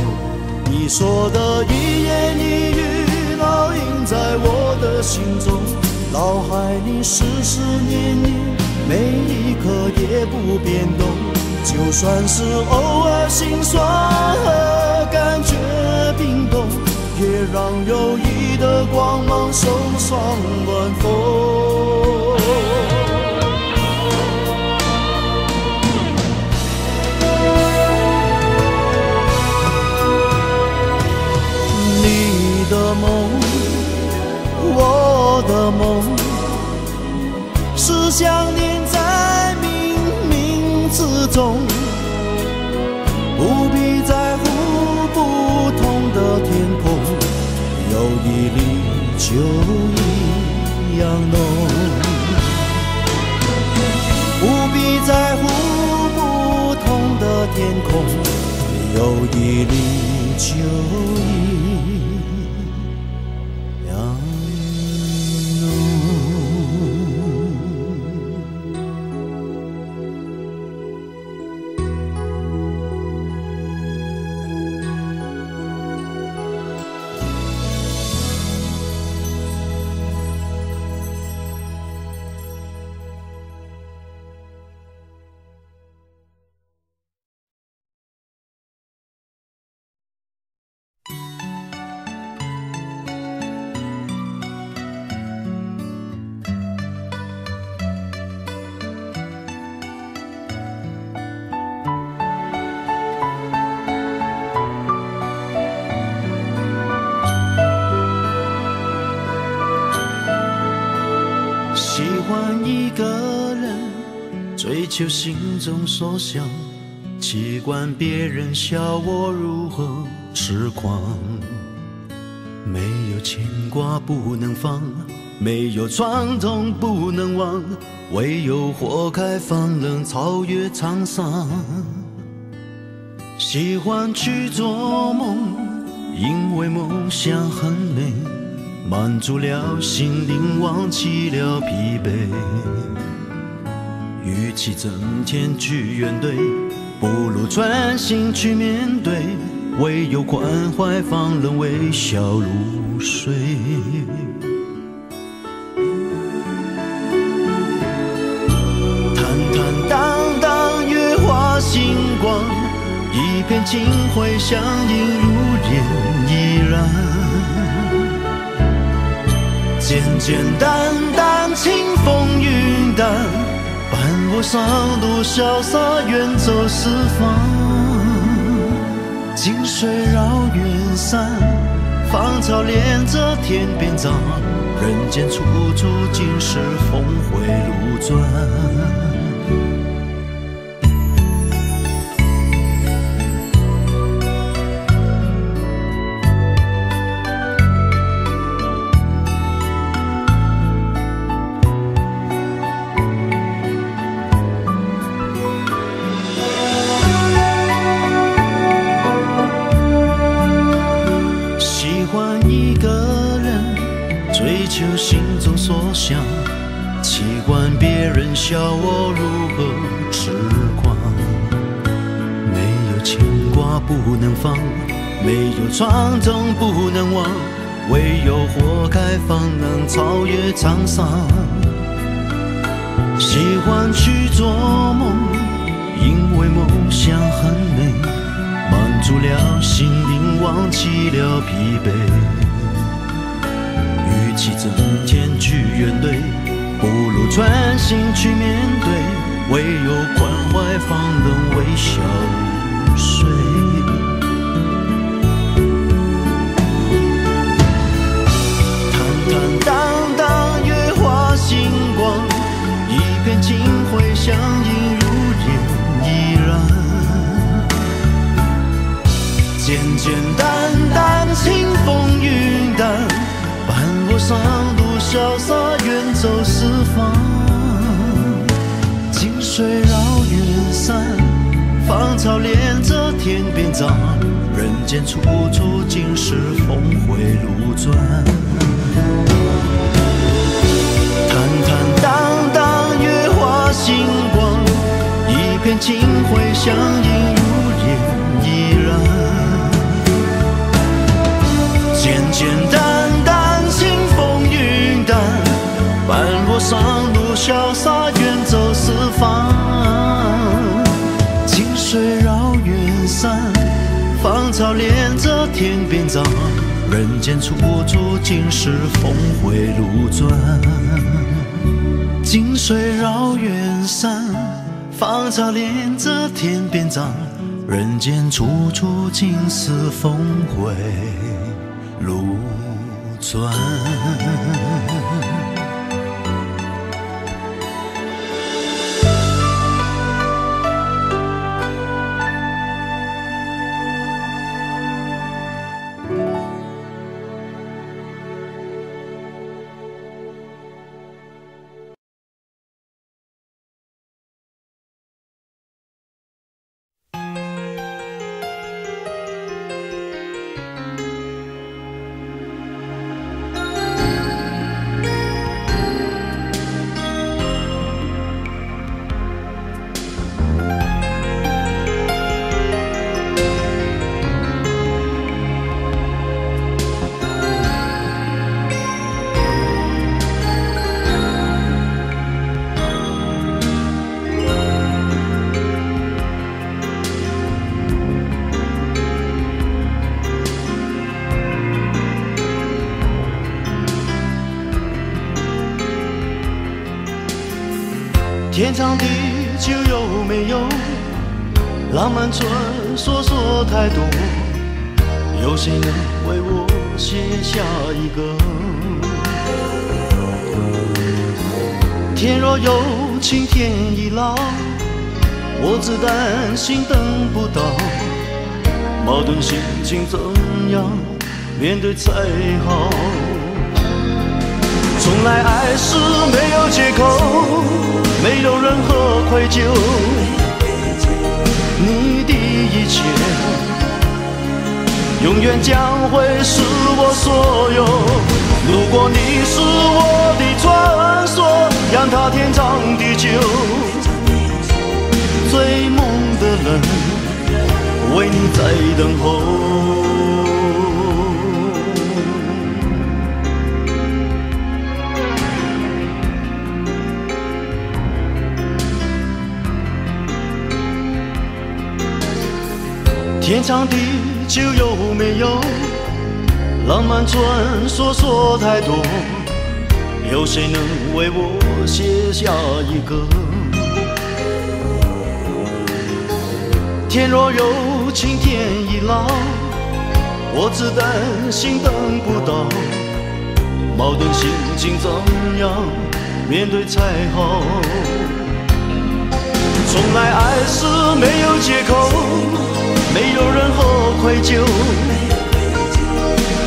你说的一言一语烙印在我的心中，脑海里思思念念。每一刻也不变动，就算是偶尔心酸和感觉冰冻，也让友谊的光芒送上暖风。你的梦，我的梦，是想你。里就一样浓。不必在乎不同的天空，有一缕酒意就心中所想，习惯别人笑我如何痴狂。没有牵挂不能放，没有传统不能忘，唯有火开放能，超越沧桑。喜欢去做梦，因为梦想很美。满足了心灵，忘记了疲惫。与其整天去怨怼，不如专心去面对。唯有关怀方能微笑入睡。坦坦荡荡，月华星光，一片清辉相映如烟依然。简简单单，清风云淡，伴我上路潇洒远走四方。近水绕远山，芳草连着天边长。人间处处尽是峰回路转。没有创痛不能忘，唯有活开方能超越沧桑。喜欢去做梦，因为梦想很美。满足了心灵，忘记了疲惫。与其整天去怨怼，不如专心去面对。唯有关怀，方能微笑入睡。心会相映如烟依然。简简单单，清风云淡，伴我上路潇洒远走四方。近水绕远山，芳草连着天边长。人间处处尽是峰回路转。星光，一片清辉相映，如眼依然。简简单单，清风云淡，半路上路潇洒，远走四方。清水绕远山，芳草连着天边长。人间处处尽是峰回路转。近水绕远山，芳草连着天边长。人间处处尽是峰回路转。天长地久有没有浪漫传说说太多？有谁能为我写下一个？天若有情天亦老，我只担心等不到。矛盾心情怎样面对才好？从来爱是没有借口，没有任何愧疚。你的一切，永远将会是我所有。如果你是我的传说，让它天长地久。追梦的人，为你在等候。天长地久有没有浪漫传说说太多？有谁能为我写下一个？天若有情天亦老，我只担心等不到。矛盾心情怎样面对才好？从来爱是没有借口。没有任何愧疚，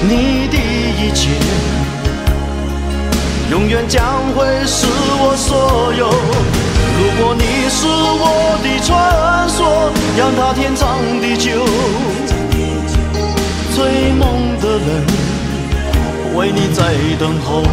你的一切永远将会是我所有。如果你是我的传说，让它天长地久。追梦的人，为你在等候。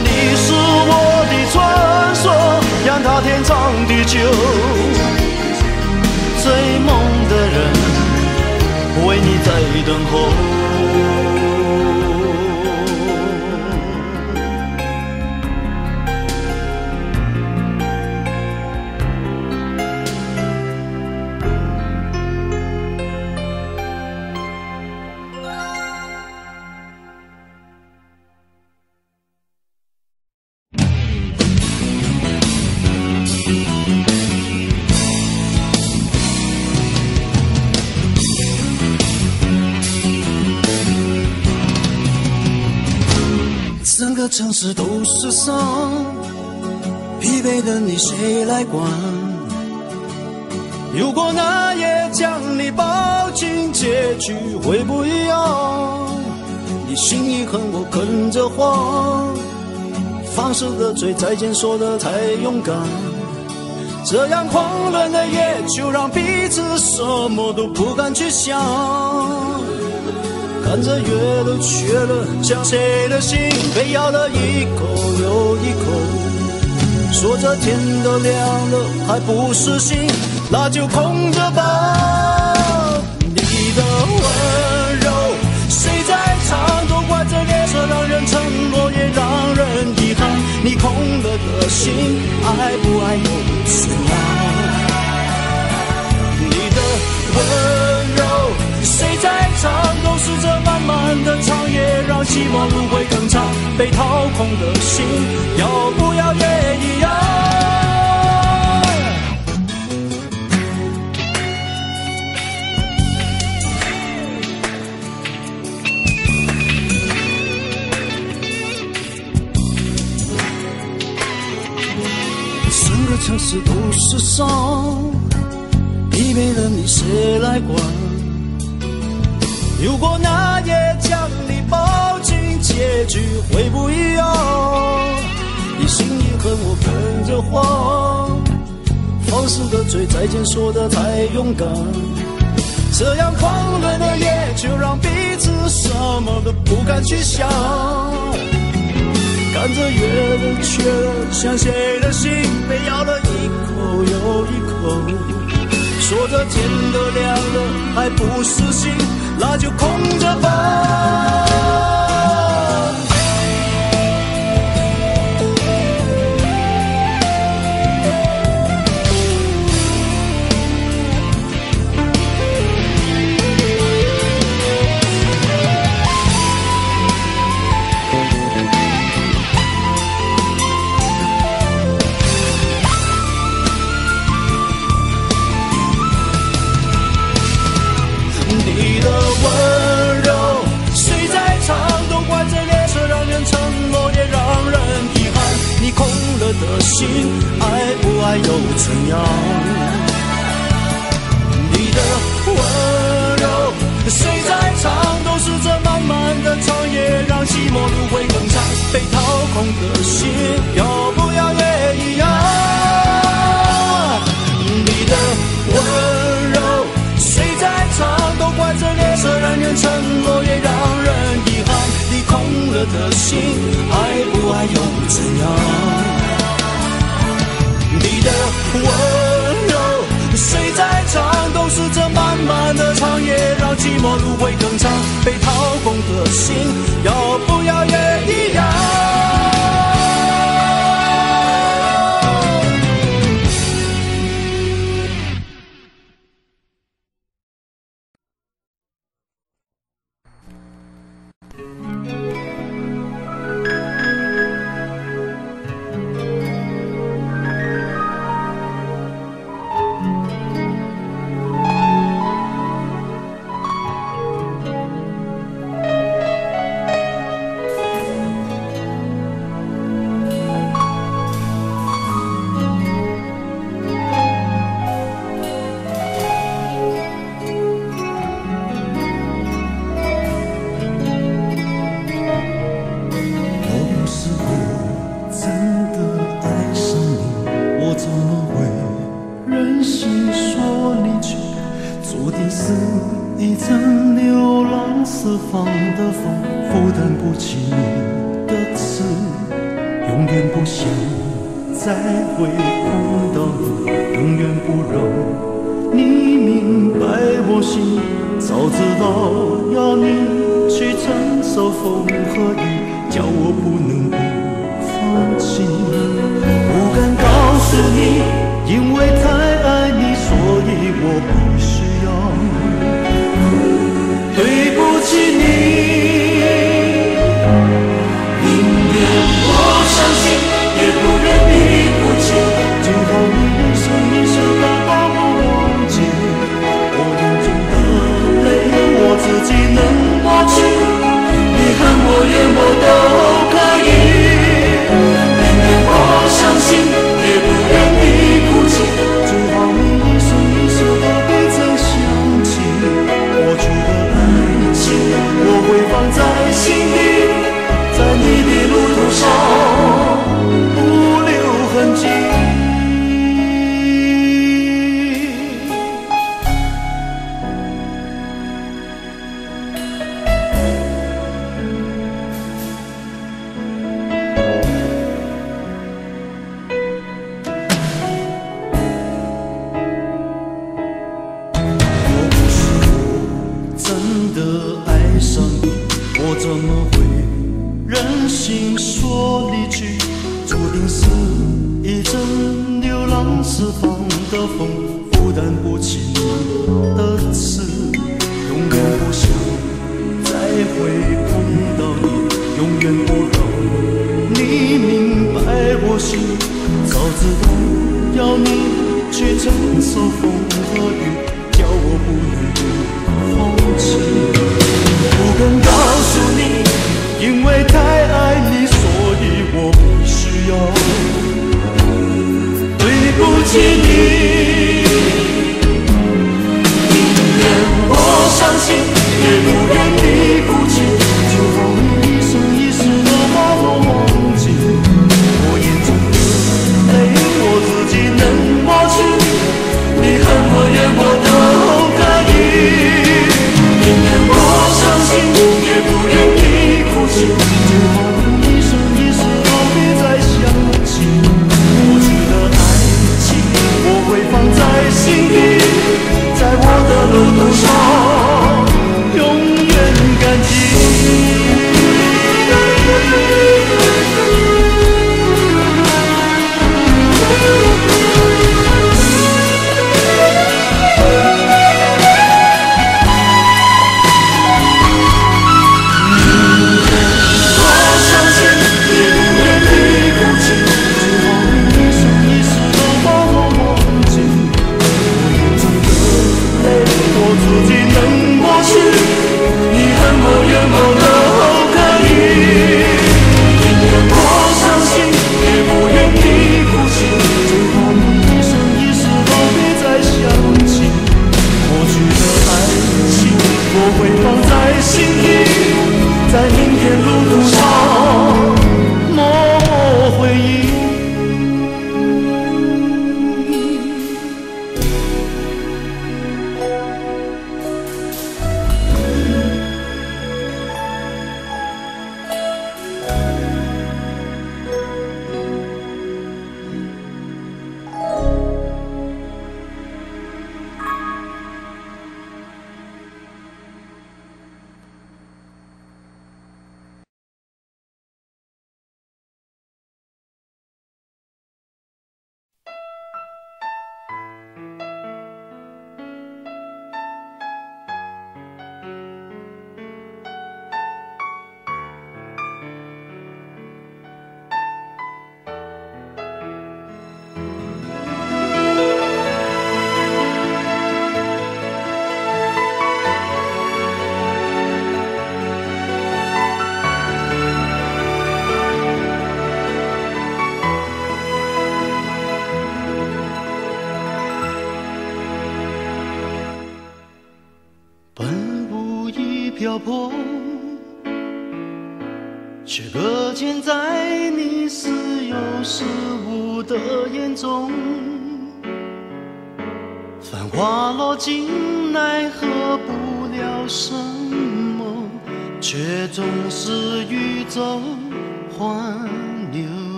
你是我的传说，让它天长地久。追梦的人，为你在等候。是伤，疲惫的你谁来管？如果那夜将你抱紧，结局会不一样。你心一横，我跟着慌，放手的嘴再见说的太勇敢。这样狂乱的夜，就让彼此什么都不敢去想。看着月都缺了，像谁的心被咬了一口又一口。说着天都亮了，还不死心，那就空着吧。你的温柔，谁在唱？都怪这列车让人沉默，也让人遗憾。你空了的心，爱不爱又怎样？你的温柔，谁在唱？都是这漫漫的长夜，让寂寞路会更长。被掏空的心，要不要也一样？整个城市都是伤，疲惫的你谁来管？如果那夜将你抱紧，结局会不一样。你心一横，我跟着慌，放肆的追，再见说的太勇敢。这样狂乱的夜，就让彼此什么都不敢去想。看着月都缺了，像谁的心被咬了一口又一口。说着天都亮了，还不死心，那就空着吧。的心，爱不爱又怎样？你的温柔，谁在唱？都是这漫漫的长夜，让寂寞路会更长。被掏空的心，要不要也一样？你的温柔，谁在唱？都怪这列车让人沉默，也让人遗憾。你空了的心，爱不爱又怎样？漫漫的长夜，让寂寞芦苇更长。被掏空的心，要不要也一样？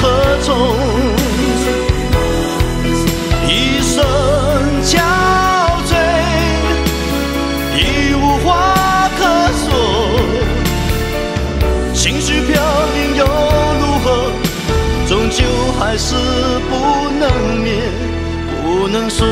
何从一生憔悴已无话可说。情绪飘零又如何终究还是不能灭不能说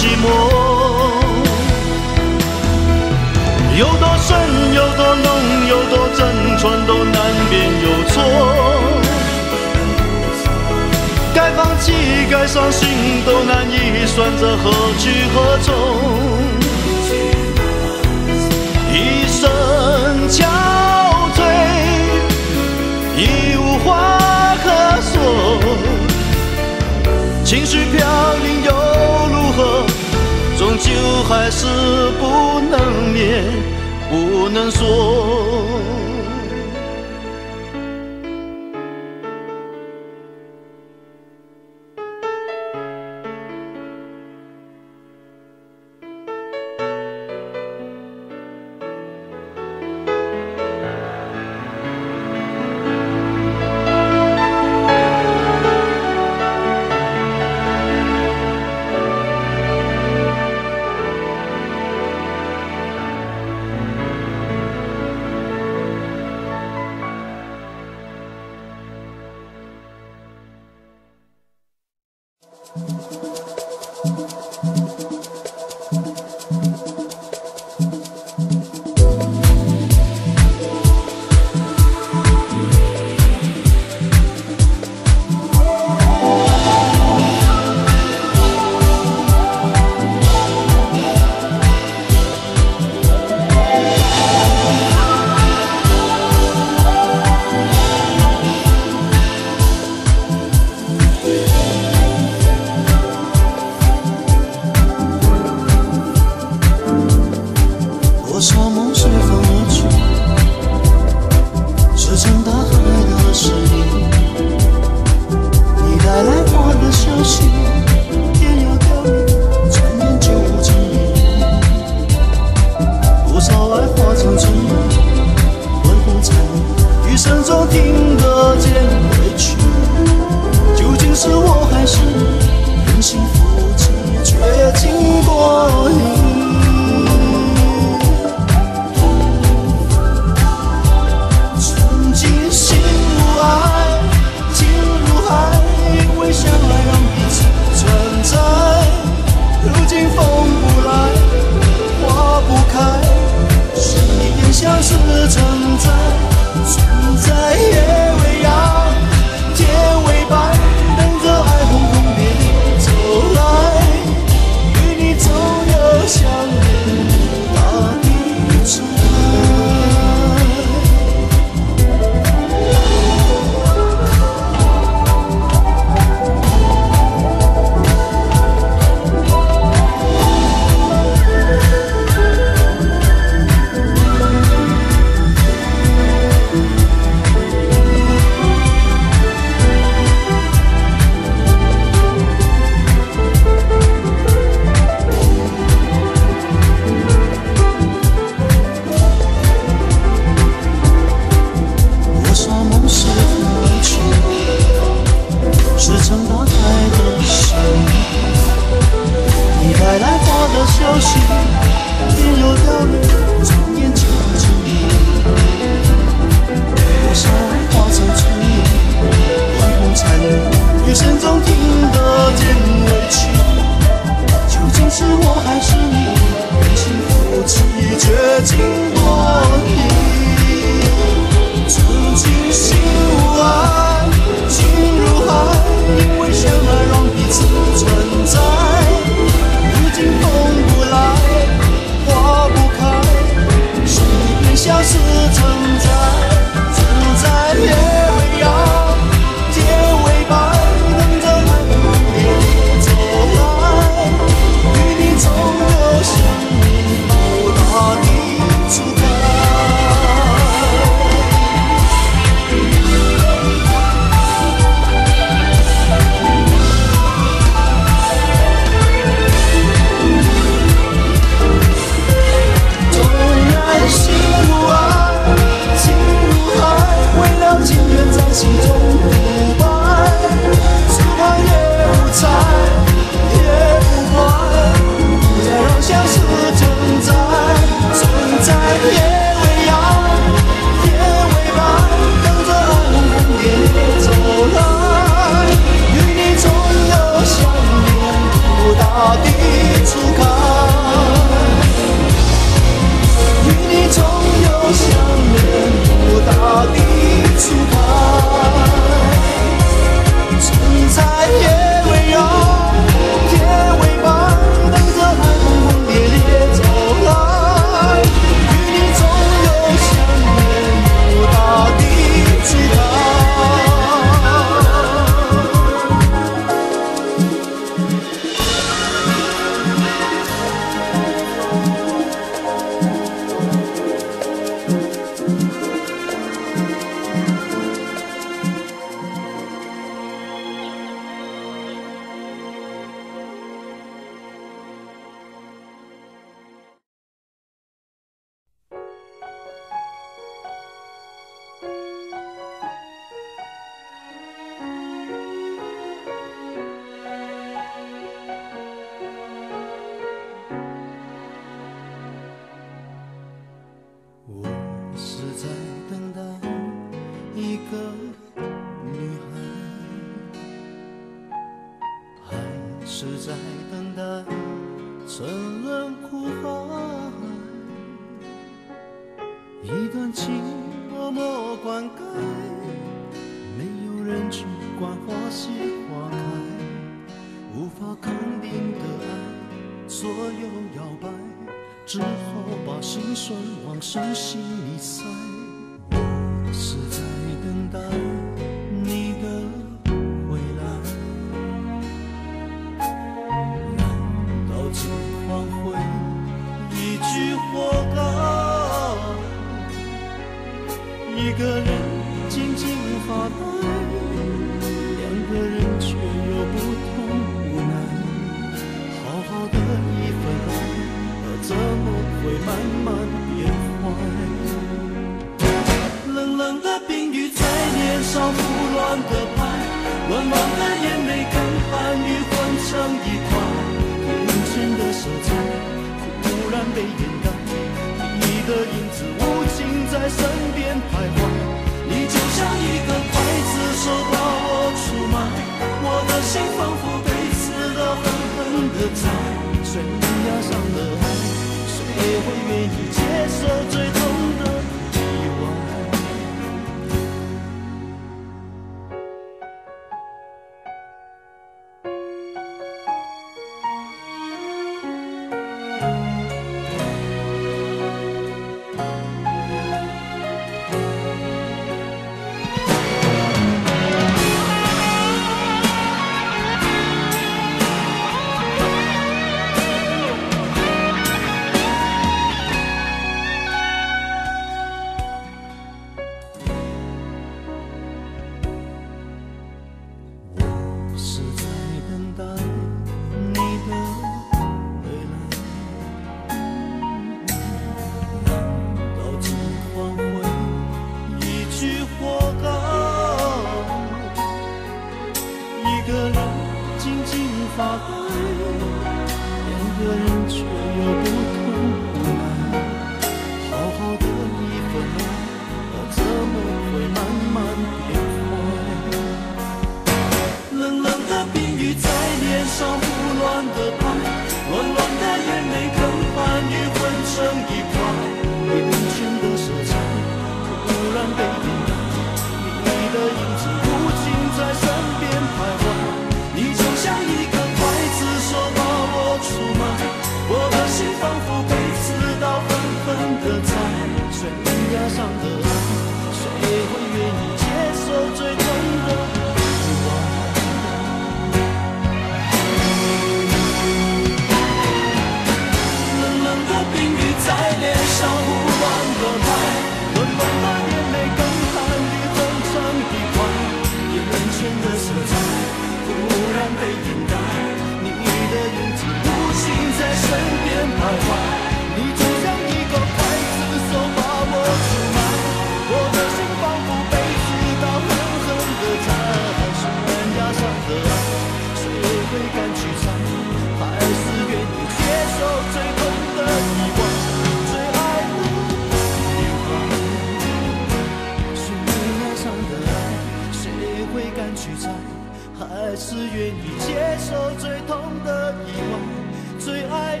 只愿意接受最痛的意外最爱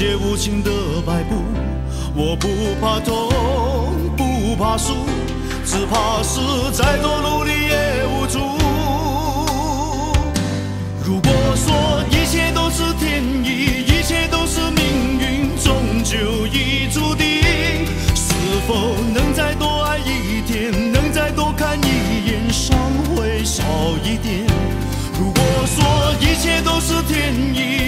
界无情的摆布。我不怕痛，不怕输，只怕是再多努力也无助。如果说一切都是天意，一切都是命运，终究已注定。是否能再多爱一天，能再多看一眼，伤会少一点？如果说一切都是天意，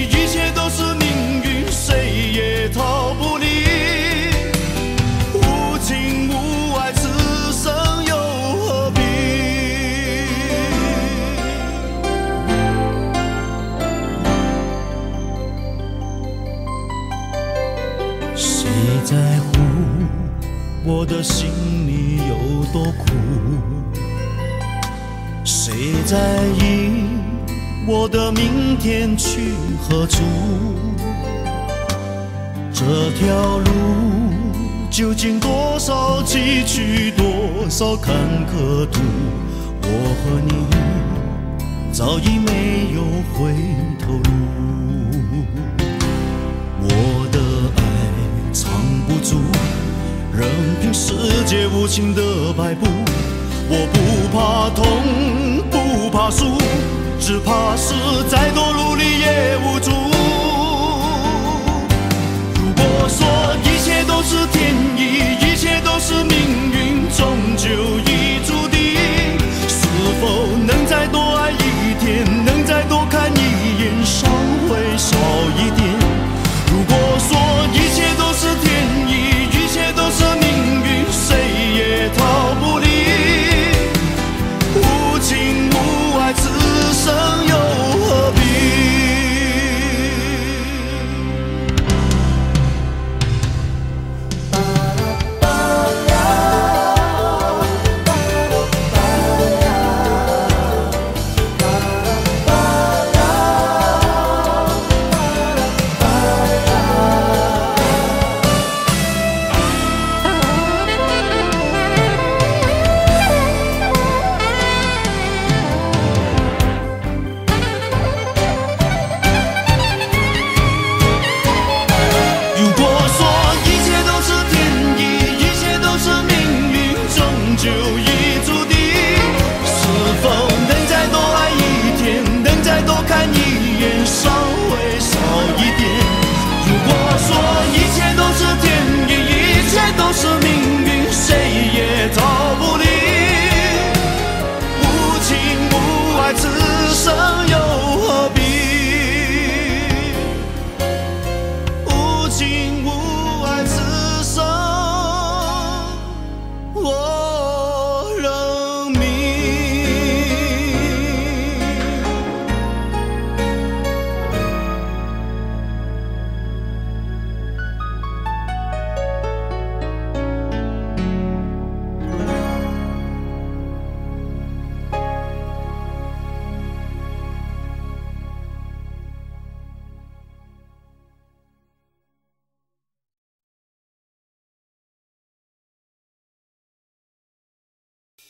多苦？谁在意我的明天去何处？这条路究竟多少崎岖，多少坎坷途？我和你早已没有回世界无情的摆布。我不怕痛，不怕输，只怕是再多努力也无助。如果说一切都是天意，一切都是命运，终究已注定。是否能再多爱一天，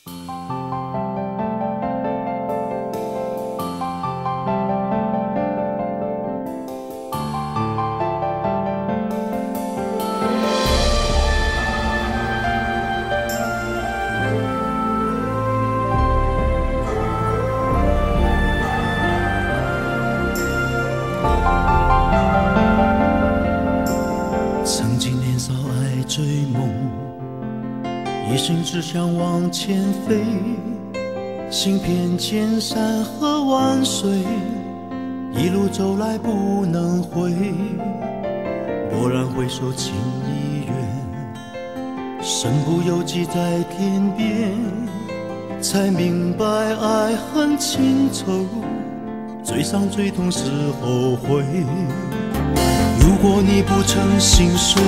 曾想往前飞，行遍千山和万水，一路走来不能回。蓦然回首，情已远，身不由己在天边，才明白爱恨情仇，最伤最痛是后悔。如果你不曾心碎，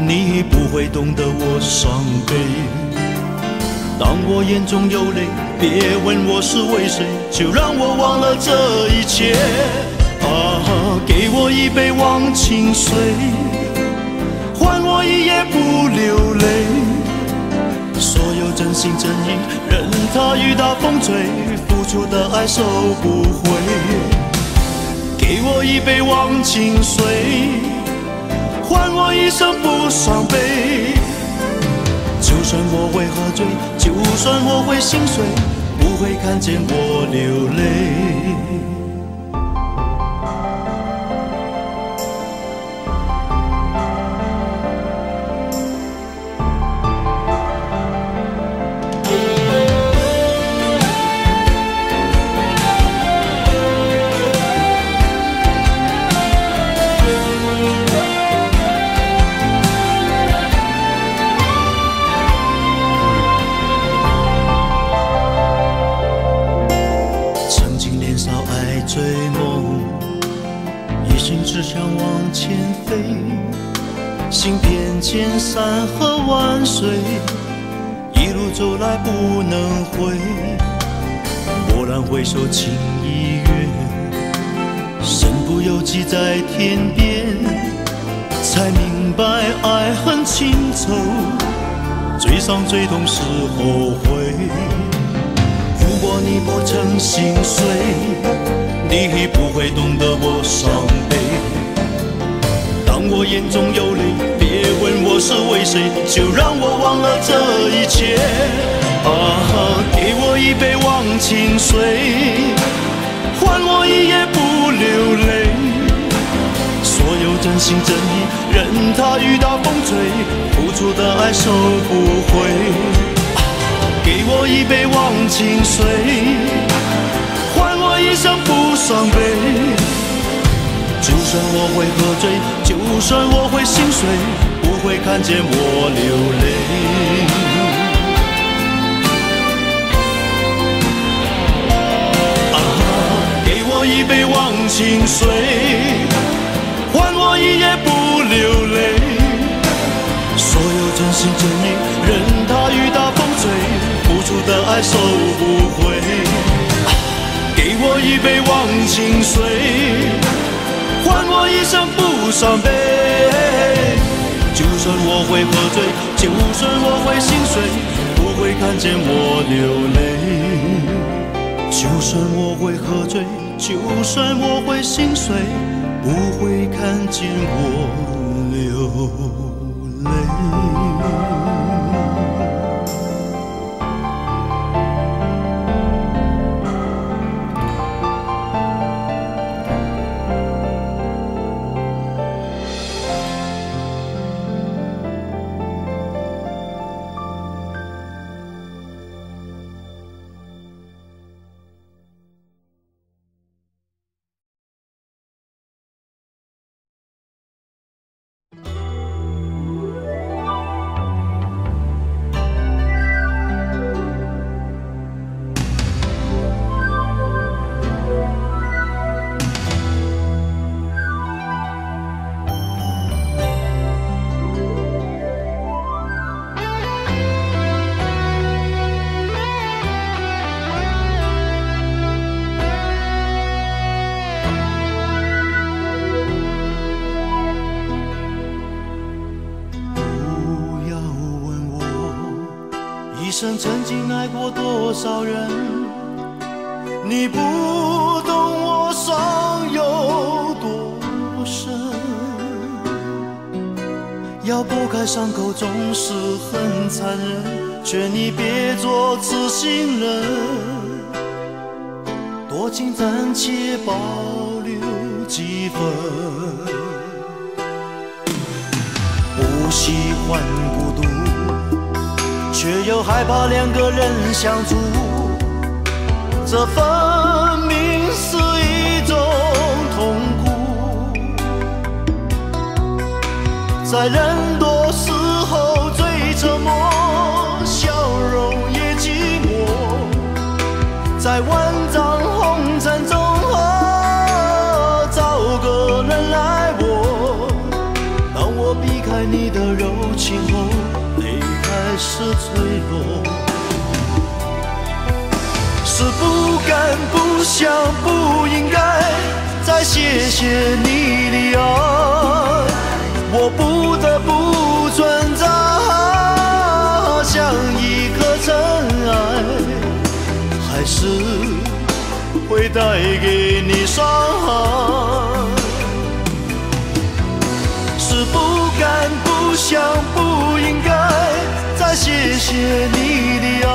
你不会懂得我伤悲。当我眼中有泪，别问我是为谁，就让我忘了这一切。啊，给我一杯忘情水，换我一夜不流泪。所有真心真意，任它雨打风吹，付出的爱收不回。给我一杯忘情水，换我一生不伤悲。就算我会喝醉，就算我会心碎，不会看见我流泪。首情已远，身不由己在天边，才明白爱恨情仇，最伤最痛是后悔。如果你不曾心碎，你不会懂得我伤悲。当我眼中有泪，别问是为谁，就让我忘了这一切。啊，给我一杯忘情水，换我一夜不流泪。所有真心真意，任它雨打风吹，付出的爱收不回。给我一杯忘情水，换我一生不伤悲。就算我会喝醉，就算我会心碎，会看见我流泪。啊，给我一杯忘情水，换我一夜不流泪。所有真心真意，任它雨打风吹，付出的爱收不回。给我一杯忘情水，换我一生不伤悲。就算我会喝醉，就算我会心碎，不会看见我流泪。就算我会喝醉。就算我会心碎，不会看见我流泪。在人多时候最沉默笑容也寂寞。在万丈红尘中啊找个人爱我当我避开你的柔情后泪开始坠落是不敢不想不应该再谢谢你的爱。我不得不存在，像一颗尘埃，还是会带给你伤害。是不敢、不想、不应该，再谢谢你的爱。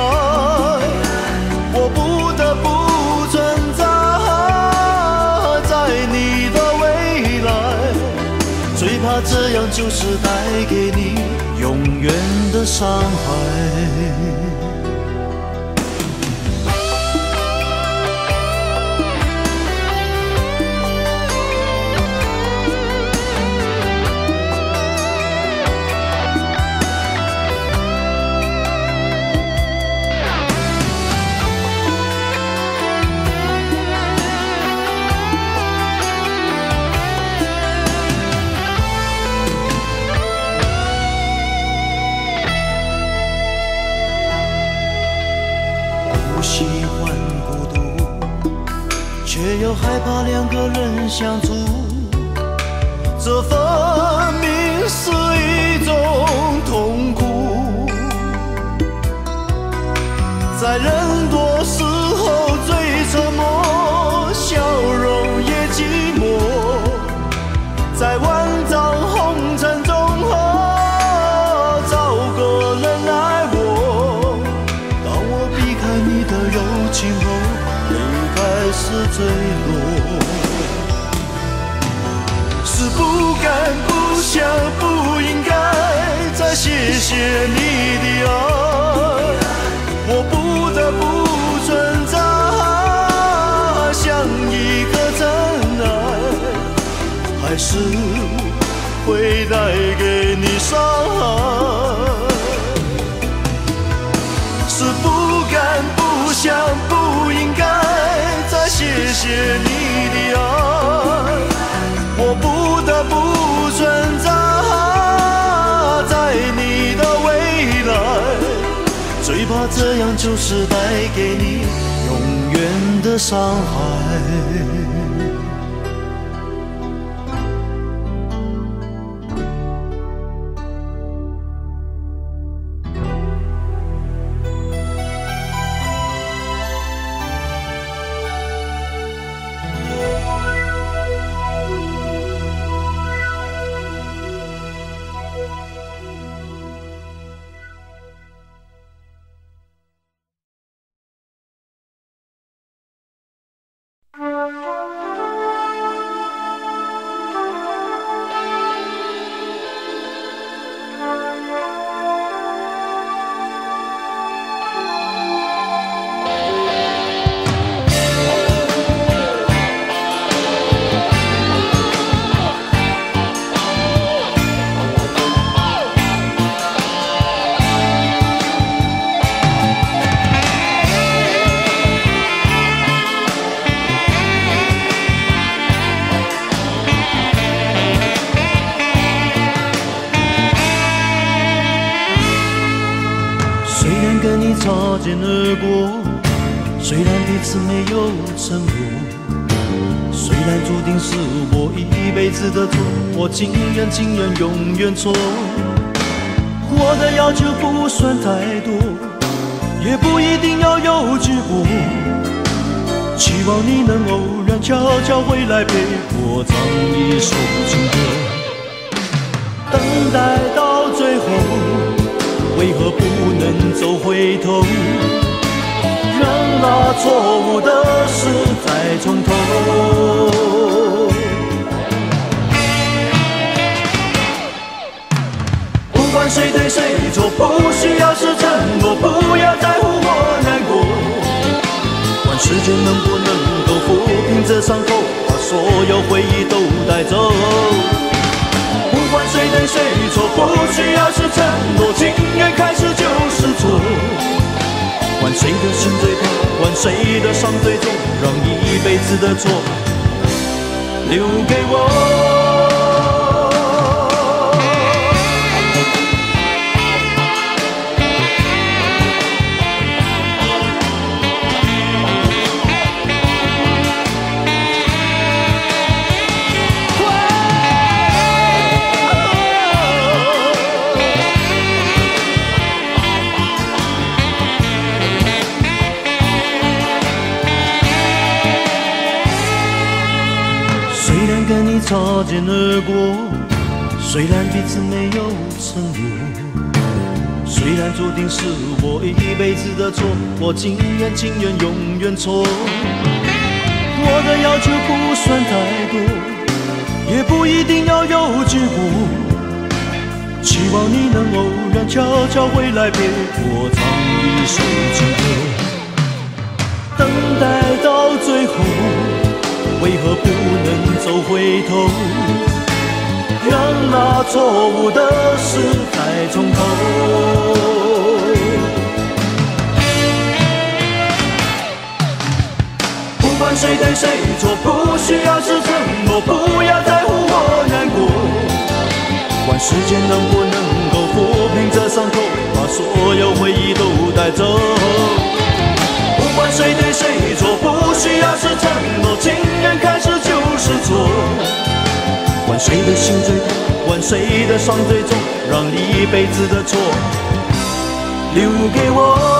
带给你永远的伤害。害怕两个人相处这分明是谢谢你的爱，我不得不存在，像一颗尘埃，还是会带给你伤害，是不敢不想，不应该再谢谢你。只怕这样就是带给你永远的伤害。Số 留给我。跟你擦肩而过，虽然彼此没有承诺，虽然注定是我一辈子的错，我情愿情愿永远错。我的要求不算太多，也不一定要有结果。希望你能偶然悄悄回来陪我唱一首情歌，等待到最后，为何不能走回头，让那错误的事再从头？不管谁对谁错，不需要是承诺，不要在乎我难过。管时间能不能够抚平这伤口，把所有回忆都带走。谁对谁错，不需要是承诺，情人开始就是错。管谁的心最痛，管谁的伤最重，让一辈子的错留给我。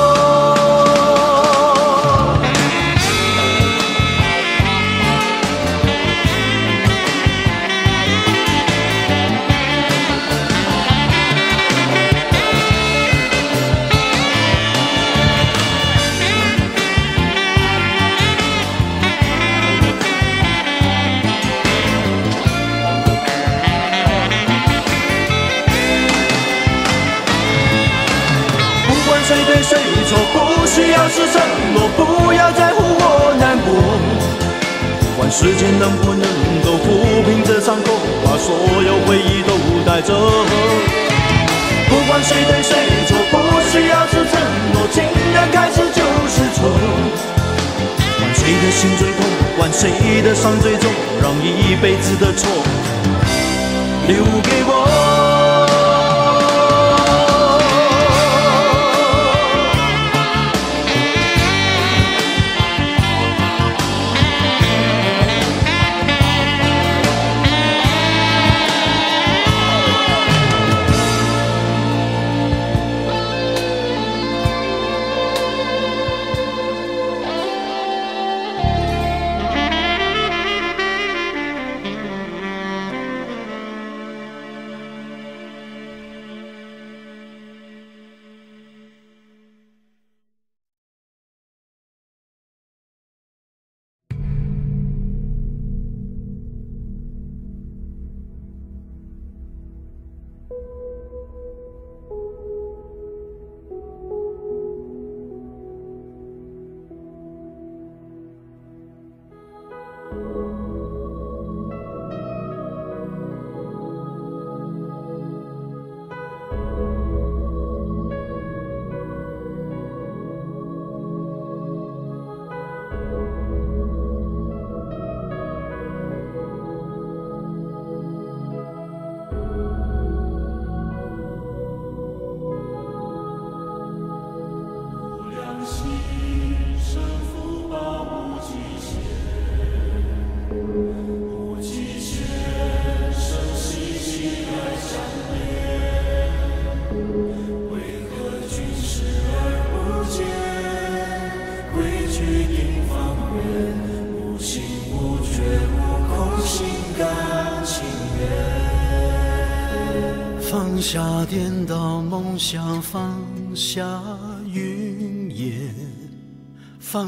是承诺，不要在乎我难过。管时间能不能够抚平这伤口，把所有回忆都带走。不管谁对谁错，不需要是承诺，情人开始就是错。管谁的心最痛，管谁的伤最重，让一辈子的错留给我。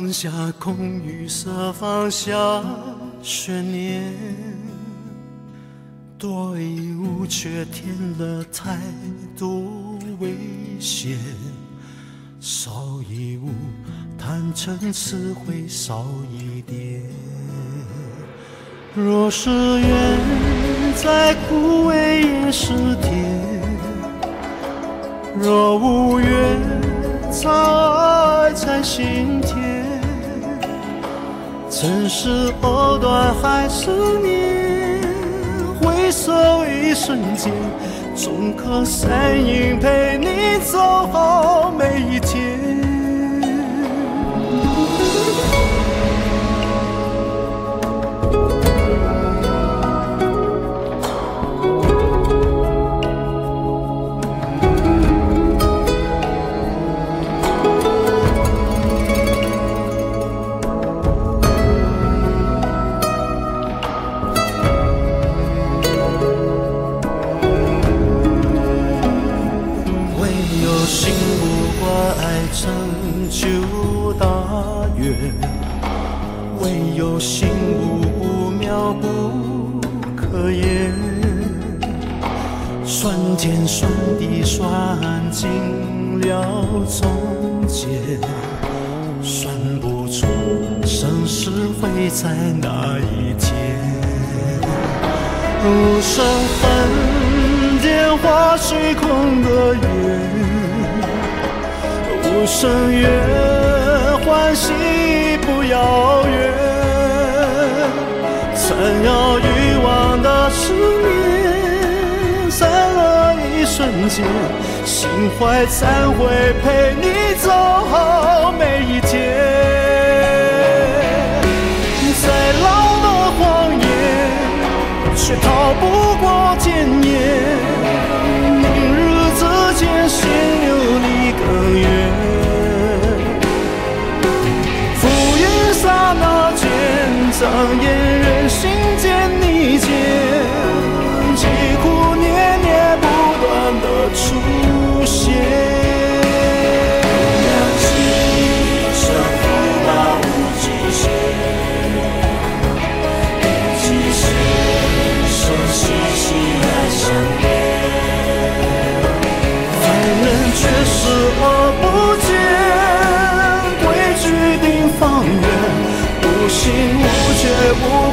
放下空与色，放下悬念。多一物却添了太多危险，少一物坦诚词会少一点。若是缘再枯萎也是甜。若无缘，藏爱在心田。尘世藕断还是念，回首一瞬间，总靠身影陪你走好每一天。求大愿，唯有心无妙不可言。算天算地算尽了从前，算不出生死会在哪一天。无声恨，电话虚空的缘。无声怨，欢喜不遥远。曾有欲望的思念，散了一瞬间，心怀忏悔，陪你走好每一天。再老的谎言，却逃不过检验。张眼人心间逆间，疾苦念念不断的出现。生福报无极限，即使生死心来相连。凡人却视而不见，规矩定方圆，无心无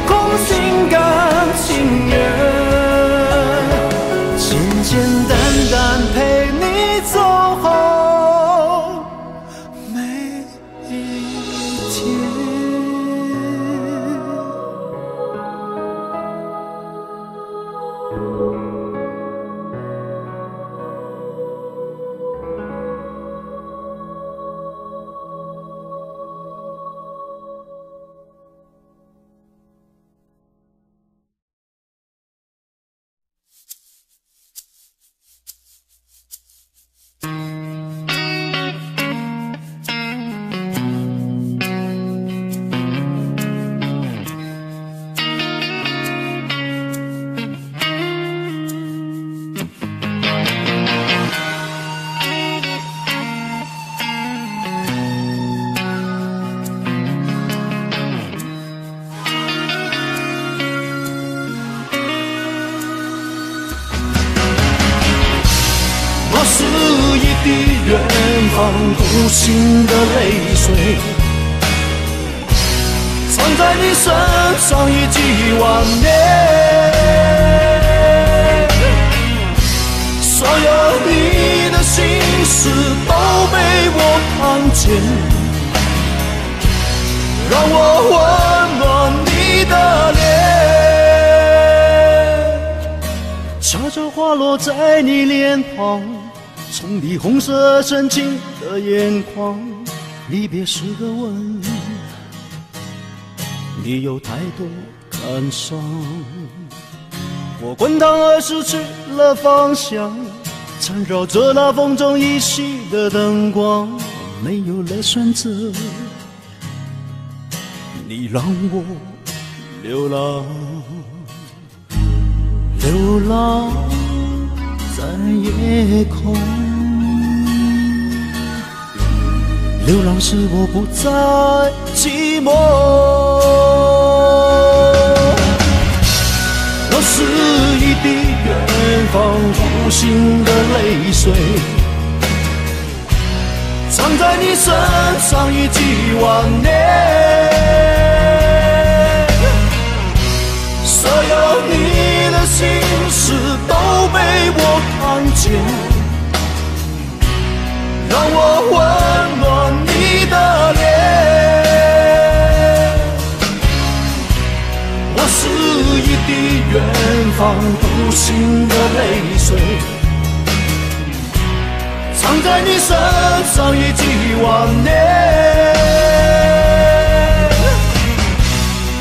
心的泪水，藏在你身上已几万年。所有你的心事都被我看见，让我温暖你的脸。悄悄滑落在你脸庞，从你红色深情的眼眶。离别时的吻，你有太多感伤。我滚烫而失去了方向，缠绕着那风中依稀的灯光，没有了选择，你让我流浪。流浪在夜空，流浪使我不再寂寞。我是一滴远方独行的泪水，藏在你身上已几万年。所有你的心事都被我看见，让我温暖一滴远方独行的泪水，藏在你身上已几万年。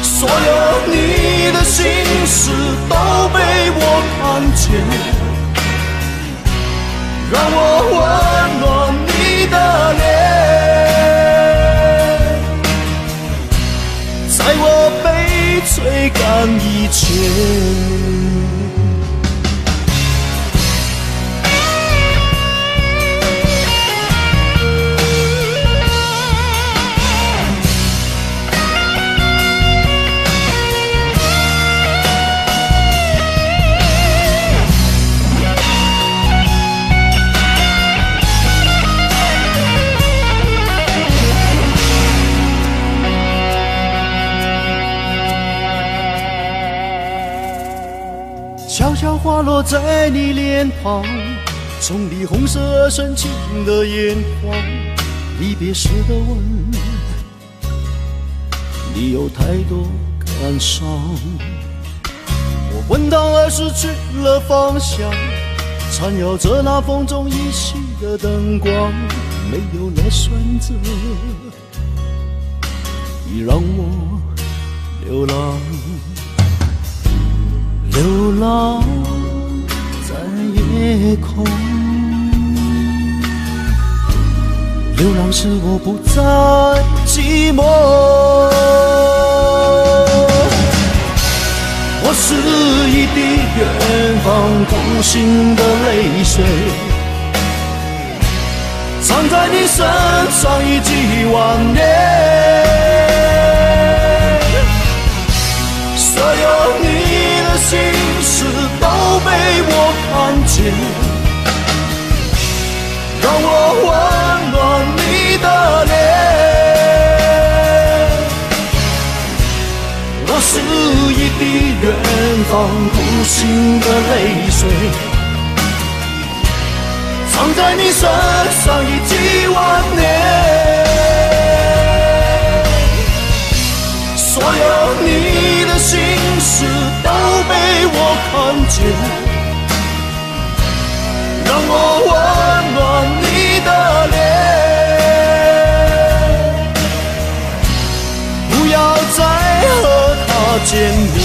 所有你的心事都被我看见，让我温暖你的吹干一切。花落在你脸庞，从你红色深情的眼眶，离别时的吻，你有太多感伤。我昏倒而失去了方向，缠绕着那风中依稀的灯光，没有了选择，你让我流浪。流浪在夜空，流浪使我不再寂寞。我是一滴远方孤星的泪水，藏在你身上已几万年。所有心事都被我看见，让我温暖你的脸。我是一滴远方孤星的泪水，藏在你身上已几万年。看见，让我温暖你的脸，不要再和他见面。